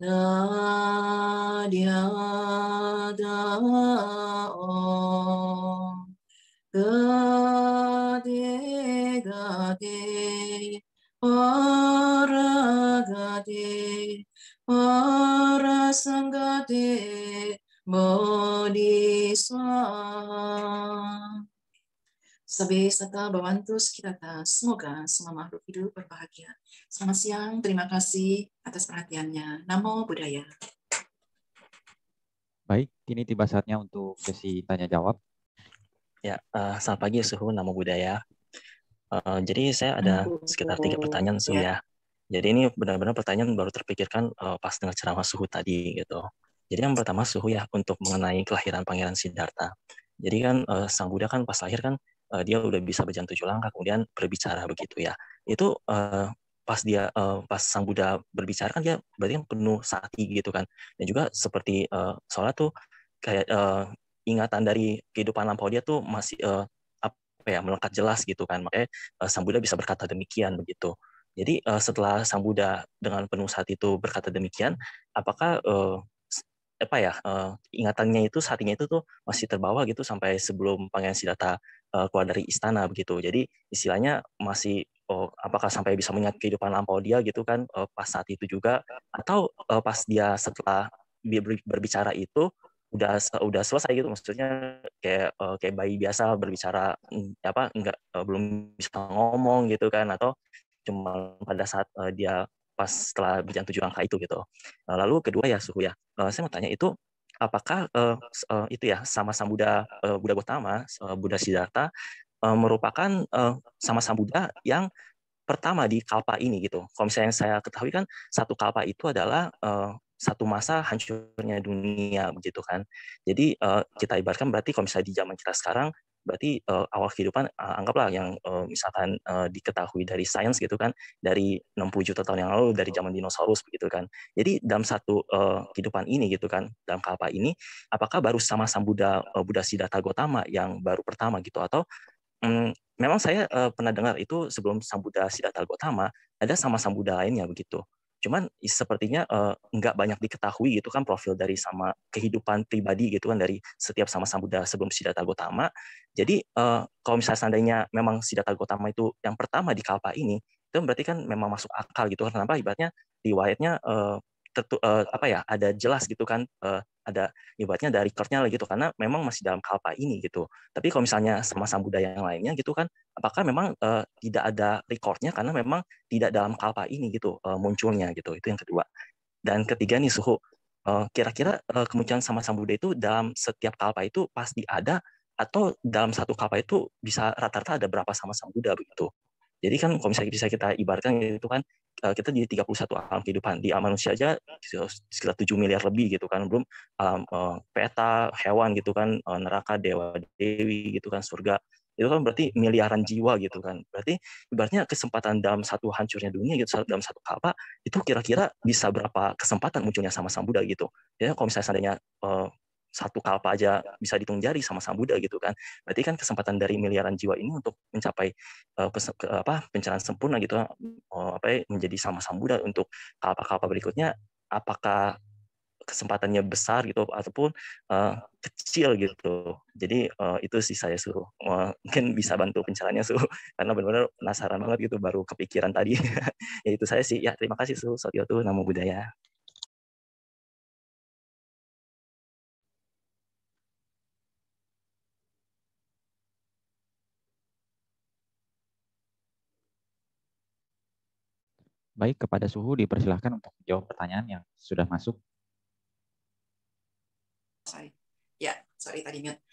나랴다오 가데 가데 오라 가데 오라 상가데 머리사 Sabe serta Bawantus kita semoga semua makhluk hidup berbahagia. Selamat siang, terima kasih atas perhatiannya. Namo Buddhaya. Baik, kini tiba saatnya untuk sesi tanya jawab. Ya, uh, selamat pagi Suhu, Namo Buddhaya. Uh, jadi saya ada sekitar tiga pertanyaan Suhu ya. ya. Jadi ini benar-benar pertanyaan baru terpikirkan uh, pas dengan ceramah Suhu tadi gitu. Jadi yang pertama Suhu ya untuk mengenai kelahiran Pangeran Siddhartha. Jadi kan uh, Sang Buddha kan pas lahir kan uh, dia udah bisa berjalan tujuh langkah kemudian berbicara begitu ya. Itu uh, pas dia uh, pas sang Buddha berbicara kan dia berarti kan penuh sati gitu kan. Dan juga seperti uh, sholat tuh kayak uh, ingatan dari kehidupan lampau dia tuh masih uh, apa ya melekat jelas gitu kan. Makanya uh, sang Buddha bisa berkata demikian begitu. Jadi uh, setelah sang Buddha dengan penuh saat itu berkata demikian apakah uh, apa ya uh, ingatannya itu saatnya itu tuh masih terbawa gitu sampai sebelum Pangeran Siddhartha uh, keluar dari istana begitu. Jadi istilahnya masih oh, apakah sampai bisa mengingat kehidupan lampau dia gitu kan uh, pas saat itu juga atau uh, pas dia setelah berbicara itu udah udah selesai gitu maksudnya kayak uh, kayak bayi biasa berbicara mm, apa enggak uh, belum bisa ngomong gitu kan atau cuma pada saat uh, dia pas setelah berjalan tujuh angka itu gitu. lalu kedua ya suhu ya, saya mau tanya itu apakah uh, uh, itu ya sama Sambuddha uh, Buddha Gotama, uh, Buddha Siddhartha merupakan uh, sama Sambuddha yang pertama di kalpa ini gitu. Kalau misalnya yang saya ketahui kan satu kalpa itu adalah satu masa hancurnya dunia begitu kan. Jadi kita ibaratkan berarti kalau misalnya di zaman kita sekarang berarti uh, awal kehidupan uh, anggaplah yang uh, misalkan uh, diketahui dari sains gitu kan dari 60 juta tahun yang lalu dari zaman dinosaurus begitu kan. Jadi dalam satu uh, kehidupan ini gitu kan dalam kalpa ini apakah baru sama sang Buddha uh, Buddha Siddhartha Gautama yang baru pertama gitu? Atau um, memang saya uh, pernah dengar itu sebelum sang Buddha Siddhartha Gautama ada sama sang Buddha lainnya begitu cuman sepertinya uh, banyak diketahui gitu kan profil dari sama kehidupan pribadi gitu kan dari setiap sama Buddha sebelum Siddhartha Gautama. Jadi uh, kalau misalnya seandainya memang Siddhartha Gautama itu yang pertama di Kalpa ini, itu berarti kan memang masuk akal gitu kan kenapa ibaratnya riwayatnya uh, tertu, uh, apa ya ada jelas gitu kan uh, ada ibaratnya dari recordnya gitu karena memang masih dalam kalpa ini gitu. Tapi kalau misalnya sama sang budaya yang lainnya gitu kan apakah memang uh, tidak ada recordnya karena memang tidak dalam kalpa ini gitu uh, munculnya gitu. Itu yang kedua. Dan ketiga nih suhu kira-kira uh, kemunculan sama sang budaya itu dalam setiap kalpa itu pasti ada atau dalam satu kalpa itu bisa rata-rata ada berapa sama sang Buddha begitu? Jadi kan kalau misalnya bisa kita ibaratkan itu kan eh, kita di 31 alam kehidupan. Di alam manusia aja sekitar 7 miliar lebih gitu kan. Belum alam uh, peta, hewan gitu kan, uh, neraka, dewa, dewi gitu kan, surga. Itu kan berarti miliaran jiwa gitu kan. Berarti ibaratnya kesempatan dalam satu hancurnya dunia gitu, dalam satu kalpa, itu kira-kira bisa berapa kesempatan munculnya sama Sang Buddha gitu. Ya kalau misalnya seandainya satu kalpa aja bisa dihitung jari sama Sang Buddha gitu kan. Berarti kan kesempatan dari miliaran jiwa ini untuk mencapai uh, ke, apa pencerahan sempurna gitu uh, apa ya, menjadi sama Sang Buddha untuk kalpa-kalpa berikutnya apakah kesempatannya besar gitu ataupun uh, kecil gitu. Jadi uh, itu sih saya suruh uh, mungkin bisa bantu pencerahannya suruh karena benar-benar penasaran banget gitu baru kepikiran tadi. ya itu saya sih. Ya terima kasih suruh Sotiotu Namo Buddhaya. Baik, kepada suhu dipersilahkan untuk menjawab pertanyaan yang sudah masuk. Sorry. Ya, sorry tadi mute.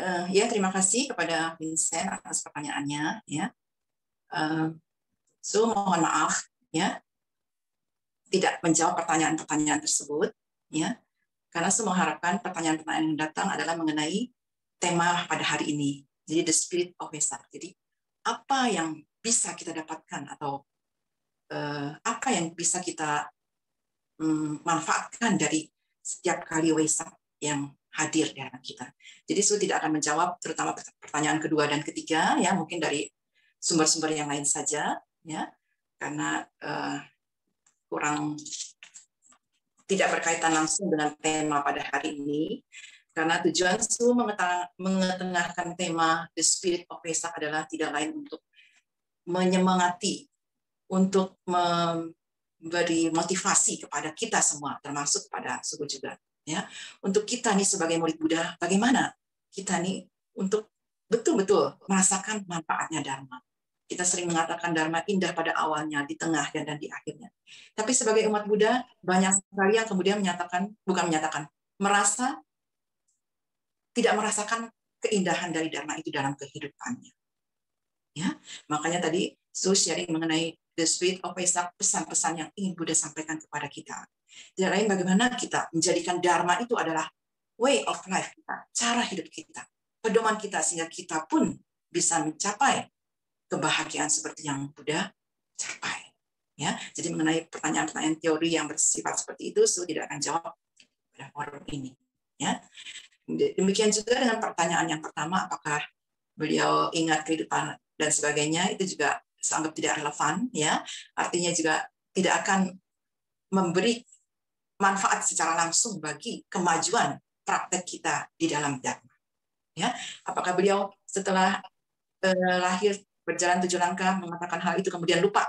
Uh, ya, terima kasih kepada Vincent atas pertanyaannya. Ya, uh, so mohon maaf ya tidak menjawab pertanyaan-pertanyaan tersebut ya karena semua harapkan pertanyaan-pertanyaan yang datang adalah mengenai tema pada hari ini jadi the spirit of Wesak jadi apa yang bisa kita dapatkan atau apa yang bisa kita um, manfaatkan dari setiap kali Waisak yang hadir di hadapan kita. Jadi Su tidak akan menjawab terutama pertanyaan kedua dan ketiga ya mungkin dari sumber-sumber yang lain saja ya karena uh, kurang tidak berkaitan langsung dengan tema pada hari ini karena tujuan Su mengetengahkan tema The Spirit of Pesach adalah tidak lain untuk menyemangati, untuk memberi motivasi kepada kita semua, termasuk pada suku juga. ya Untuk kita nih sebagai murid Buddha, bagaimana kita nih untuk betul-betul merasakan manfaatnya Dharma. Kita sering mengatakan Dharma indah pada awalnya, di tengah, dan, dan di akhirnya. Tapi sebagai umat Buddha, banyak sekali yang kemudian menyatakan, bukan menyatakan, merasa tidak merasakan keindahan dari dharma itu dalam kehidupannya. Ya, makanya tadi Su sharing mengenai the spirit of Vesak, pesan-pesan yang ingin Buddha sampaikan kepada kita. Tidak lain bagaimana kita menjadikan dharma itu adalah way of life kita, cara hidup kita, pedoman kita sehingga kita pun bisa mencapai kebahagiaan seperti yang Buddha capai. Ya, jadi mengenai pertanyaan-pertanyaan teori yang bersifat seperti itu, Su tidak akan jawab pada forum ini. Ya, Demikian juga dengan pertanyaan yang pertama, apakah beliau ingat kehidupan dan sebagainya, itu juga sangat tidak relevan, ya. Artinya juga tidak akan memberi manfaat secara langsung bagi kemajuan praktek kita di dalam dharma. Ya, apakah beliau setelah eh, lahir berjalan tujuh langkah mengatakan hal itu kemudian lupa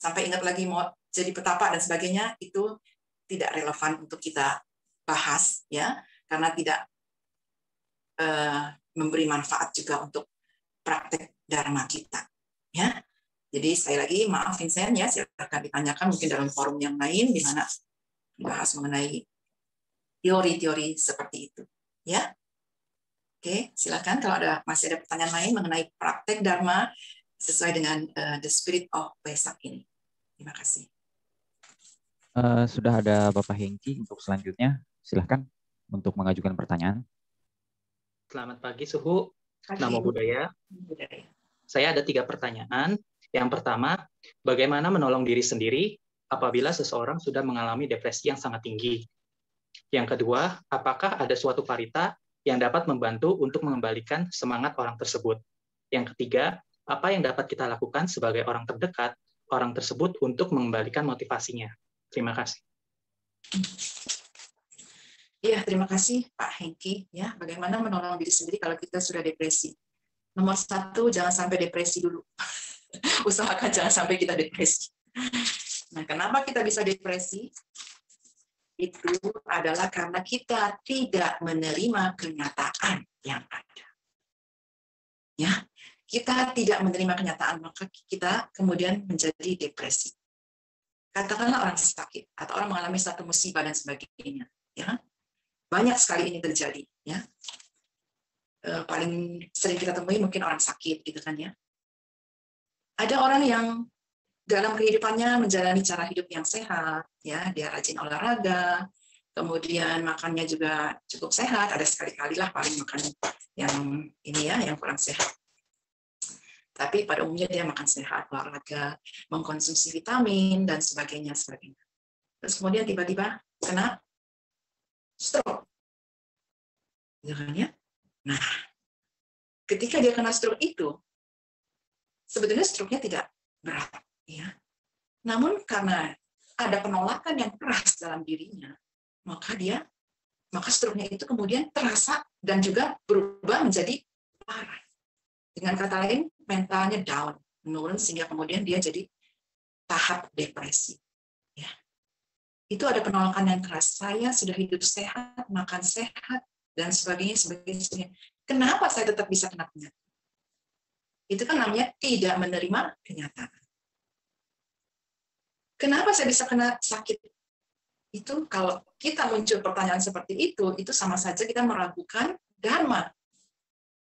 sampai ingat lagi mau jadi petapa dan sebagainya itu tidak relevan untuk kita bahas ya karena tidak Eh, memberi manfaat juga untuk praktek dharma kita. Ya, jadi sekali lagi maaf Vincent ya, silakan ditanyakan mungkin dalam forum yang lain di mana bahas mengenai teori-teori seperti itu. Ya, oke silakan kalau ada masih ada pertanyaan lain mengenai praktek dharma sesuai dengan uh, the spirit of Wesak ini. Terima kasih. Uh, sudah ada Bapak Hengki untuk selanjutnya. Silahkan untuk mengajukan pertanyaan. Selamat pagi, Suhu. Nama budaya. Saya ada tiga pertanyaan. Yang pertama, bagaimana menolong diri sendiri apabila seseorang sudah mengalami depresi yang sangat tinggi? Yang kedua, apakah ada suatu parita yang dapat membantu untuk mengembalikan semangat orang tersebut? Yang ketiga, apa yang dapat kita lakukan sebagai orang terdekat orang tersebut untuk mengembalikan motivasinya? Terima kasih. Iya, terima kasih Pak Hengki. Ya, bagaimana menolong diri sendiri kalau kita sudah depresi? Nomor satu, jangan sampai depresi dulu. Usahakan jangan sampai kita depresi. Nah, kenapa kita bisa depresi? Itu adalah karena kita tidak menerima kenyataan yang ada. Ya, kita tidak menerima kenyataan, maka kita kemudian menjadi depresi. Katakanlah orang sakit atau orang mengalami satu musibah dan sebagainya. Ya, banyak sekali ini terjadi. Ya. E, paling sering kita temui mungkin orang sakit gitu kan ya. Ada orang yang dalam kehidupannya menjalani cara hidup yang sehat, ya dia rajin olahraga, kemudian makannya juga cukup sehat. Ada sekali-kali lah paling makan yang ini ya, yang kurang sehat. Tapi pada umumnya dia makan sehat, olahraga, mengkonsumsi vitamin dan sebagainya, sebagainya. Terus kemudian tiba-tiba kena stroke. Ya kan ya? Nah, ketika dia kena stroke itu, sebetulnya stroke-nya tidak berat. ya. Namun karena ada penolakan yang keras dalam dirinya, maka dia maka stroke-nya itu kemudian terasa dan juga berubah menjadi parah. Dengan kata lain, mentalnya down, menurun sehingga kemudian dia jadi tahap depresi itu ada penolakan yang keras. Saya sudah hidup sehat, makan sehat, dan sebagainya, sebagainya. Kenapa saya tetap bisa kena penyakit? Itu kan namanya tidak menerima kenyataan. Kenapa saya bisa kena sakit? Itu kalau kita muncul pertanyaan seperti itu, itu sama saja kita meragukan Dharma.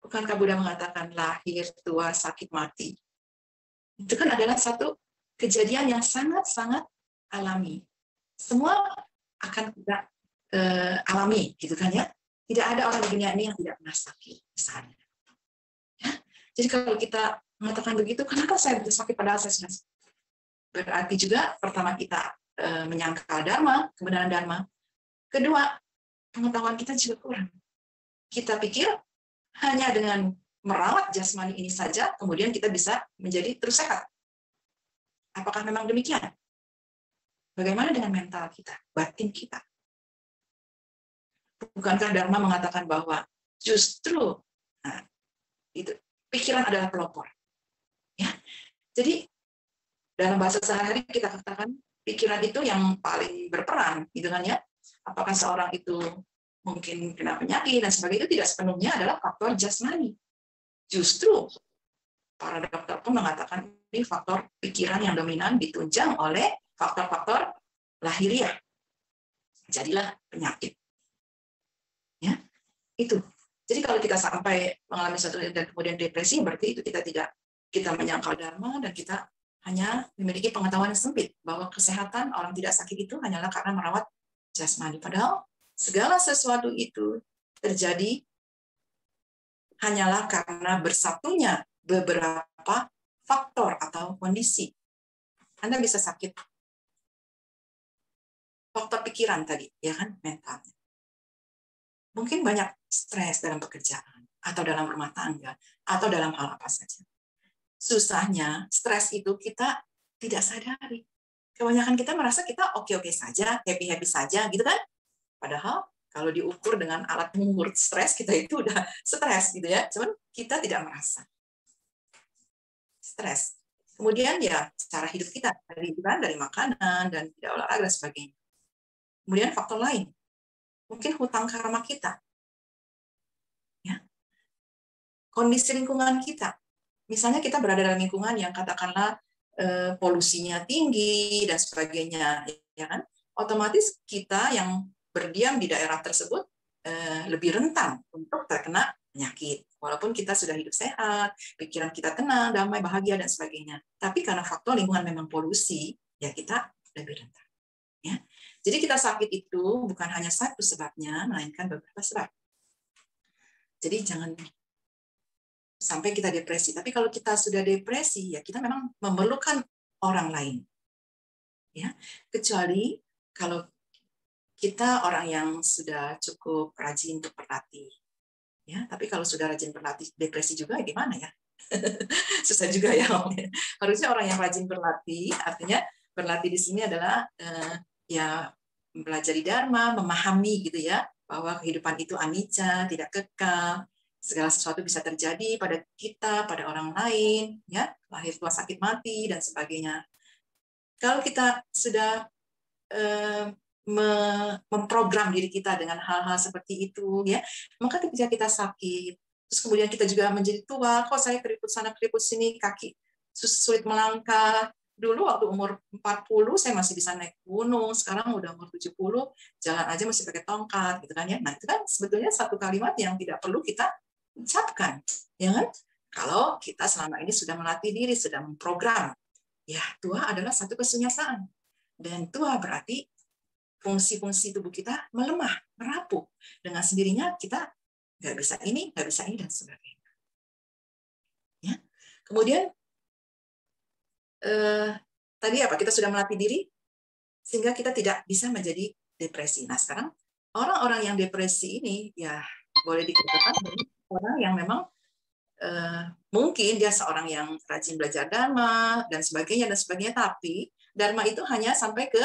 Bukankah Buddha mengatakan lahir, tua, sakit, mati? Itu kan adalah satu kejadian yang sangat-sangat alami semua akan kita uh, alami gitu kan ya tidak ada orang di dunia ini yang tidak pernah sakit misalnya ya? Jadi kalau kita mengatakan begitu kenapa saya bisa sakit saya sudah berarti juga pertama kita uh, menyangkal dharma kebenaran dharma kedua pengetahuan kita juga kurang kita pikir hanya dengan merawat jasmani ini saja kemudian kita bisa menjadi terus sehat Apakah memang demikian? Bagaimana dengan mental kita, batin kita? Bukankah Dharma mengatakan bahwa justru nah, itu pikiran adalah pelopor. Ya. Jadi dalam bahasa sehari-hari kita katakan pikiran itu yang paling berperan, gitu kan ya. Apakah seorang itu mungkin kena penyakit dan sebagainya itu tidak sepenuhnya adalah faktor jasmani. Justru para dokter pun mengatakan ini faktor pikiran yang dominan ditunjang oleh faktor-faktor lahiriah. Jadilah penyakit. Ya, itu. Jadi kalau kita sampai mengalami satu dan kemudian depresi, berarti itu kita tidak kita menyangkal dharma dan kita hanya memiliki pengetahuan yang sempit bahwa kesehatan orang tidak sakit itu hanyalah karena merawat jasmani. Padahal segala sesuatu itu terjadi hanyalah karena bersatunya beberapa faktor atau kondisi. Anda bisa sakit faktor pikiran tadi, ya kan, mentalnya. Mungkin banyak stres dalam pekerjaan, atau dalam rumah tangga, atau dalam hal apa saja. Susahnya, stres itu kita tidak sadari. Kebanyakan kita merasa kita oke-oke saja, happy-happy saja, gitu kan? Padahal kalau diukur dengan alat mengukur stres, kita itu udah stres gitu ya. Cuman kita tidak merasa stres. Kemudian ya cara hidup kita dari dari makanan dan tidak olahraga sebagainya. Kemudian faktor lain, mungkin hutang karma kita, ya kondisi lingkungan kita. Misalnya kita berada dalam lingkungan yang katakanlah eh, polusinya tinggi dan sebagainya, ya kan? Otomatis kita yang berdiam di daerah tersebut eh, lebih rentan untuk terkena penyakit. Walaupun kita sudah hidup sehat, pikiran kita tenang, damai, bahagia, dan sebagainya. Tapi karena faktor lingkungan memang polusi, ya kita lebih rentan. Ya. Jadi kita sakit itu bukan hanya satu sebabnya, melainkan beberapa sebab. Jadi jangan sampai kita depresi. Tapi kalau kita sudah depresi, ya kita memang memerlukan orang lain. Ya, kecuali kalau kita orang yang sudah cukup rajin untuk berlatih, ya tapi kalau sudah rajin berlatih depresi juga ya gimana ya susah juga ya harusnya orang yang rajin berlatih artinya berlatih di sini adalah uh, ya belajar di dharma memahami gitu ya bahwa kehidupan itu anicca tidak kekal segala sesuatu bisa terjadi pada kita pada orang lain ya lahir tua sakit mati dan sebagainya. Kalau kita sudah uh, memprogram diri kita dengan hal-hal seperti itu ya maka ketika kita sakit terus kemudian kita juga menjadi tua kok saya keriput sana keriput sini kaki sulit melangkah dulu waktu umur 40 saya masih bisa naik gunung sekarang udah umur 70 jalan aja masih pakai tongkat gitu kan ya nah itu kan sebetulnya satu kalimat yang tidak perlu kita ucapkan ya kan kalau kita selama ini sudah melatih diri sudah memprogram ya tua adalah satu kesunyataan dan tua berarti fungsi-fungsi tubuh kita melemah, merapuh. Dengan sendirinya kita nggak bisa ini, nggak bisa ini, dan sebagainya. Ya. Kemudian, eh, tadi apa? Kita sudah melatih diri, sehingga kita tidak bisa menjadi depresi. Nah, sekarang orang-orang yang depresi ini, ya boleh dikatakan orang yang memang eh, mungkin dia seorang yang rajin belajar dharma dan sebagainya dan sebagainya, tapi dharma itu hanya sampai ke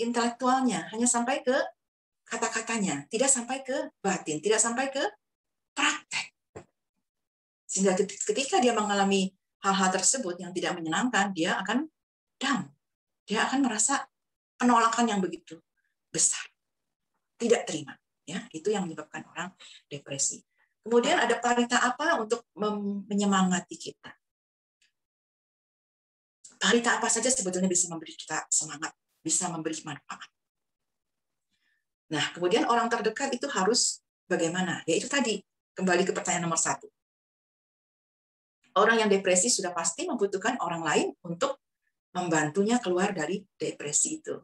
intelektualnya, hanya sampai ke kata-katanya, tidak sampai ke batin, tidak sampai ke praktek. Sehingga ketika dia mengalami hal-hal tersebut yang tidak menyenangkan, dia akan down. Dia akan merasa penolakan yang begitu besar. Tidak terima. Ya, itu yang menyebabkan orang depresi. Kemudian ada parita apa untuk menyemangati kita? Parita apa saja sebetulnya bisa memberi kita semangat bisa memberi manfaat. Nah, kemudian orang terdekat itu harus bagaimana? Ya itu tadi, kembali ke pertanyaan nomor satu. Orang yang depresi sudah pasti membutuhkan orang lain untuk membantunya keluar dari depresi itu.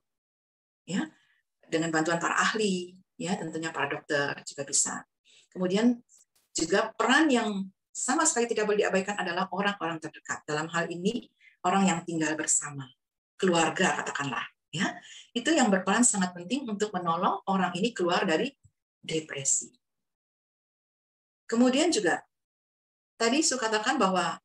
Ya, dengan bantuan para ahli, ya tentunya para dokter juga bisa. Kemudian juga peran yang sama sekali tidak boleh diabaikan adalah orang-orang terdekat. Dalam hal ini orang yang tinggal bersama, keluarga katakanlah ya itu yang berperan sangat penting untuk menolong orang ini keluar dari depresi. Kemudian juga tadi Su katakan bahwa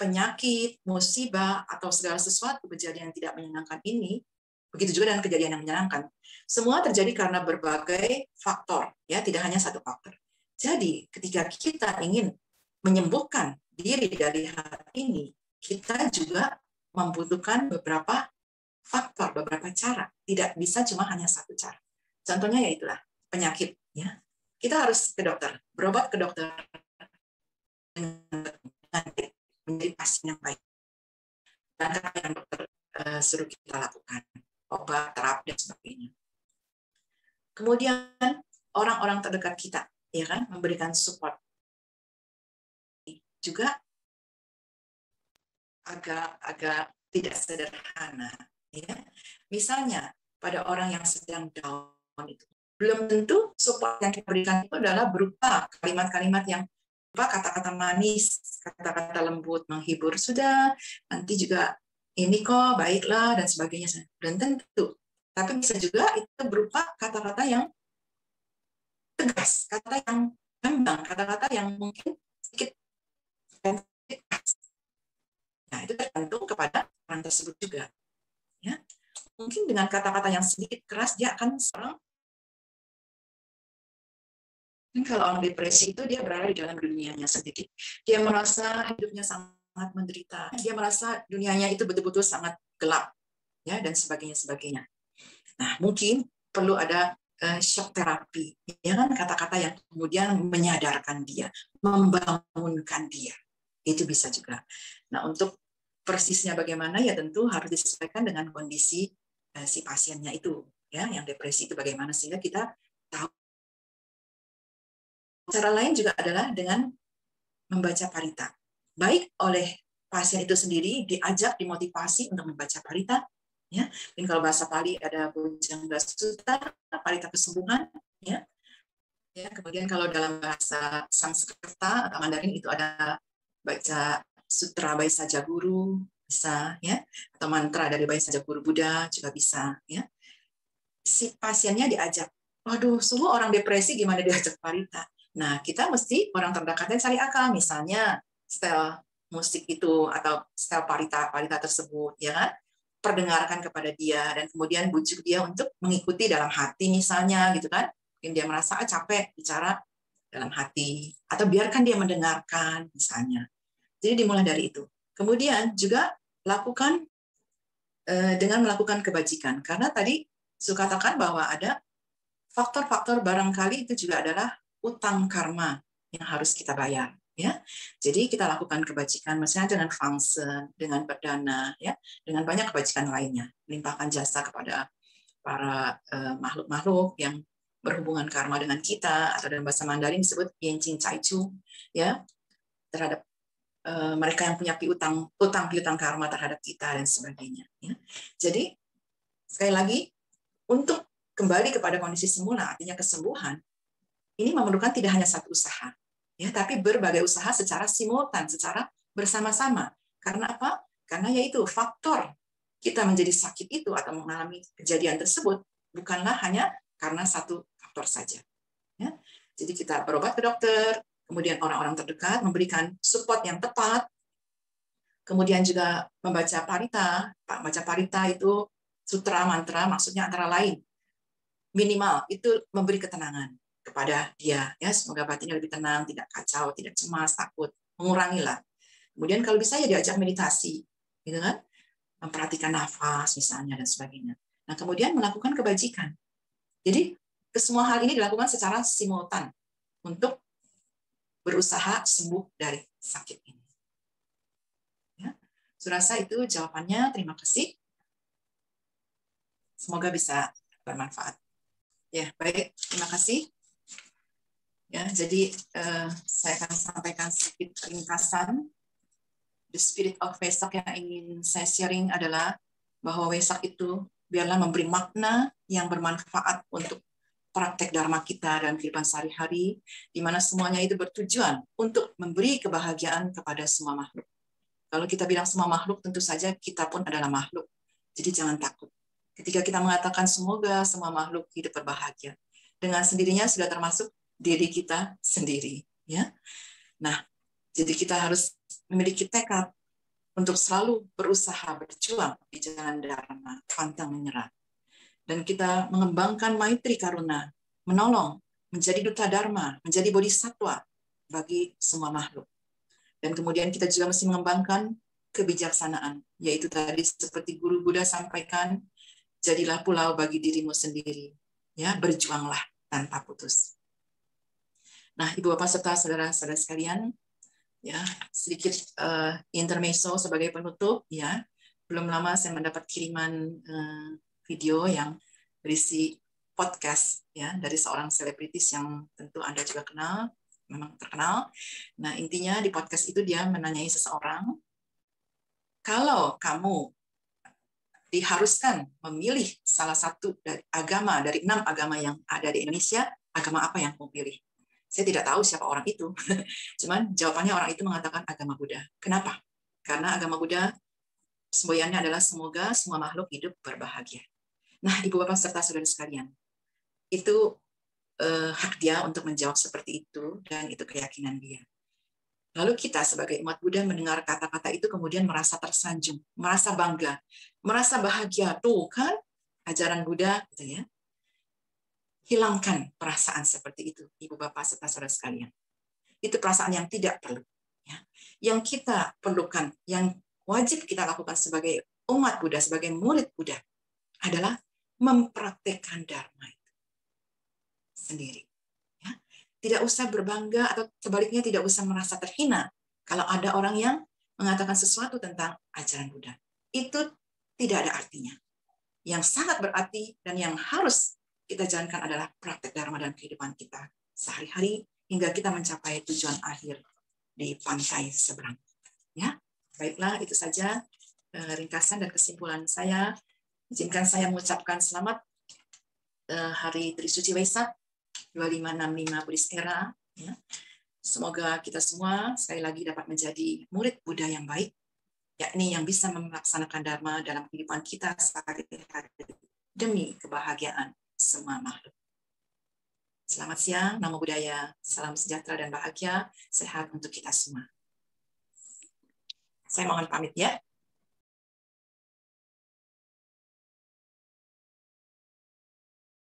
penyakit, musibah, atau segala sesuatu kejadian yang tidak menyenangkan ini, begitu juga dengan kejadian yang menyenangkan. Semua terjadi karena berbagai faktor, ya, tidak hanya satu faktor. Jadi, ketika kita ingin menyembuhkan diri dari hal ini, kita juga membutuhkan beberapa faktor, beberapa cara. Tidak bisa cuma hanya satu cara. Contohnya ya itulah penyakit. Ya, kita harus ke dokter, berobat ke dokter menjadi pasien yang baik. Dan yang dokter uh, suruh kita lakukan, obat, terapi, dan sebagainya. Kemudian orang-orang terdekat kita, ya kan, memberikan support. Juga agak-agak tidak sederhana. Ya. Misalnya, pada orang yang sedang down itu, belum tentu support yang kita berikan itu adalah berupa kalimat-kalimat yang kata-kata manis, kata-kata lembut menghibur sudah, nanti juga ini kok baiklah dan sebagainya. Dan tentu, tapi bisa juga itu berupa kata-kata yang tegas, kata yang gambang, kata-kata yang mungkin sedikit Nah, itu tergantung kepada orang tersebut juga. Ya. Mungkin dengan kata-kata yang sedikit keras, dia akan seorang kalau orang depresi itu dia berada di dalam dunianya sendiri. Dia merasa hidupnya sangat menderita. Dia merasa dunianya itu betul-betul sangat gelap, ya dan sebagainya sebagainya. Nah mungkin perlu ada uh, shock terapi, ya kan kata-kata yang kemudian menyadarkan dia, membangunkan dia. Itu bisa juga. Nah untuk persisnya bagaimana ya tentu harus disesuaikan dengan kondisi uh, si pasiennya itu, ya yang depresi itu bagaimana sehingga kita Cara lain juga adalah dengan membaca parita. Baik oleh pasien itu sendiri diajak dimotivasi untuk membaca parita ya. Mungkin kalau bahasa Pali ada bujang suta parita kesembuhan ya. Ya kemudian kalau dalam bahasa Sanskerta atau Mandarin itu ada baca sutra Baisa Jaguru bisa ya. Atau mantra dari Baisa Jaguru Buddha juga bisa ya. Si pasiennya diajak waduh sungguh orang depresi gimana diajak parita Nah, kita mesti orang terdekatnya cari akal, misalnya style musik itu atau style parita parita tersebut, ya kan? Perdengarkan kepada dia dan kemudian bujuk dia untuk mengikuti dalam hati misalnya gitu kan. Mungkin dia merasa ah, capek bicara dalam hati atau biarkan dia mendengarkan misalnya. Jadi dimulai dari itu. Kemudian juga lakukan eh, dengan melakukan kebajikan karena tadi suka katakan bahwa ada faktor-faktor barangkali itu juga adalah utang karma yang harus kita bayar ya. Jadi kita lakukan kebajikan misalnya dengan function, dengan perdana ya, dengan banyak kebajikan lainnya. Limpahkan jasa kepada para eh, makhluk-makhluk uh, yang berhubungan karma dengan kita atau dalam bahasa Mandarin disebut Yenjing Chu ya terhadap uh, mereka yang punya piutang utang piutang karma terhadap kita dan sebagainya ya. Jadi sekali lagi untuk kembali kepada kondisi semula artinya kesembuhan ini memerlukan tidak hanya satu usaha, ya, tapi berbagai usaha secara simultan, secara bersama-sama. Karena apa? Karena yaitu faktor kita menjadi sakit itu atau mengalami kejadian tersebut bukanlah hanya karena satu faktor saja. Ya. Jadi kita berobat ke dokter, kemudian orang-orang terdekat memberikan support yang tepat, kemudian juga membaca parita. Pak baca parita itu sutra mantra maksudnya antara lain minimal itu memberi ketenangan kepada dia ya. Semoga batinnya lebih tenang tidak kacau tidak cemas takut mengurangilah. Kemudian kalau bisa ya diajak meditasi gitu kan? Memperhatikan nafas misalnya dan sebagainya. Nah kemudian melakukan kebajikan. Jadi kesemua hal ini dilakukan secara simultan untuk berusaha sembuh dari sakit ini. Ya surasa itu jawabannya. Terima kasih. Semoga bisa bermanfaat. Ya baik. Terima kasih Ya, jadi uh, saya akan sampaikan sedikit ringkasan. The spirit of Wesak yang ingin saya sharing adalah bahwa Wesak itu biarlah memberi makna yang bermanfaat untuk praktek dharma kita dan kehidupan sehari-hari, di mana semuanya itu bertujuan untuk memberi kebahagiaan kepada semua makhluk. Kalau kita bilang semua makhluk, tentu saja kita pun adalah makhluk. Jadi jangan takut. Ketika kita mengatakan semoga semua makhluk hidup berbahagia, dengan sendirinya sudah termasuk diri kita sendiri ya. Nah, jadi kita harus memiliki tekad untuk selalu berusaha berjuang di jalan dharma, pantang menyerah. Dan kita mengembangkan maitri karuna, menolong, menjadi duta dharma, menjadi bodhisatwa bagi semua makhluk. Dan kemudian kita juga mesti mengembangkan kebijaksanaan, yaitu tadi seperti guru Buddha sampaikan, jadilah pulau bagi dirimu sendiri. Ya, berjuanglah tanpa putus. Nah, Ibu Bapak serta saudara-saudara sekalian, ya sedikit uh, intermezzo sebagai penutup ya. Belum lama saya mendapat kiriman uh, video yang berisi podcast ya dari seorang selebritis yang tentu Anda juga kenal, memang terkenal. Nah, intinya di podcast itu dia menanyai seseorang, kalau kamu diharuskan memilih salah satu dari agama dari enam agama yang ada di Indonesia, agama apa yang kamu pilih? Saya tidak tahu siapa orang itu. Cuman jawabannya orang itu mengatakan agama Buddha. Kenapa? Karena agama Buddha semboyannya adalah semoga semua makhluk hidup berbahagia. Nah, Ibu Bapak serta saudara sekalian, itu eh, hak dia untuk menjawab seperti itu dan itu keyakinan dia. Lalu kita sebagai umat Buddha mendengar kata-kata itu kemudian merasa tersanjung, merasa bangga, merasa bahagia. Tuh kan ajaran Buddha gitu ya hilangkan perasaan seperti itu, ibu bapak serta saudara sekalian. Itu perasaan yang tidak perlu. Ya. Yang kita perlukan, yang wajib kita lakukan sebagai umat Buddha, sebagai murid Buddha, adalah mempraktekkan Dharma itu sendiri. Ya. Tidak usah berbangga atau sebaliknya tidak usah merasa terhina kalau ada orang yang mengatakan sesuatu tentang ajaran Buddha. Itu tidak ada artinya. Yang sangat berarti dan yang harus kita jalankan adalah praktek Dharma dalam kehidupan kita sehari-hari hingga kita mencapai tujuan akhir di pantai seberang. Ya, baiklah itu saja eh, ringkasan dan kesimpulan saya. Izinkan saya mengucapkan selamat eh, hari Trisuci Waisak 2565 Buddhist Era. Ya. Semoga kita semua sekali lagi dapat menjadi murid Buddha yang baik, yakni yang bisa melaksanakan Dharma dalam kehidupan kita sehari-hari demi kebahagiaan semua makhluk. Selamat siang, Namo Buddhaya, salam sejahtera dan bahagia, sehat untuk kita semua. Saya mohon pamit ya.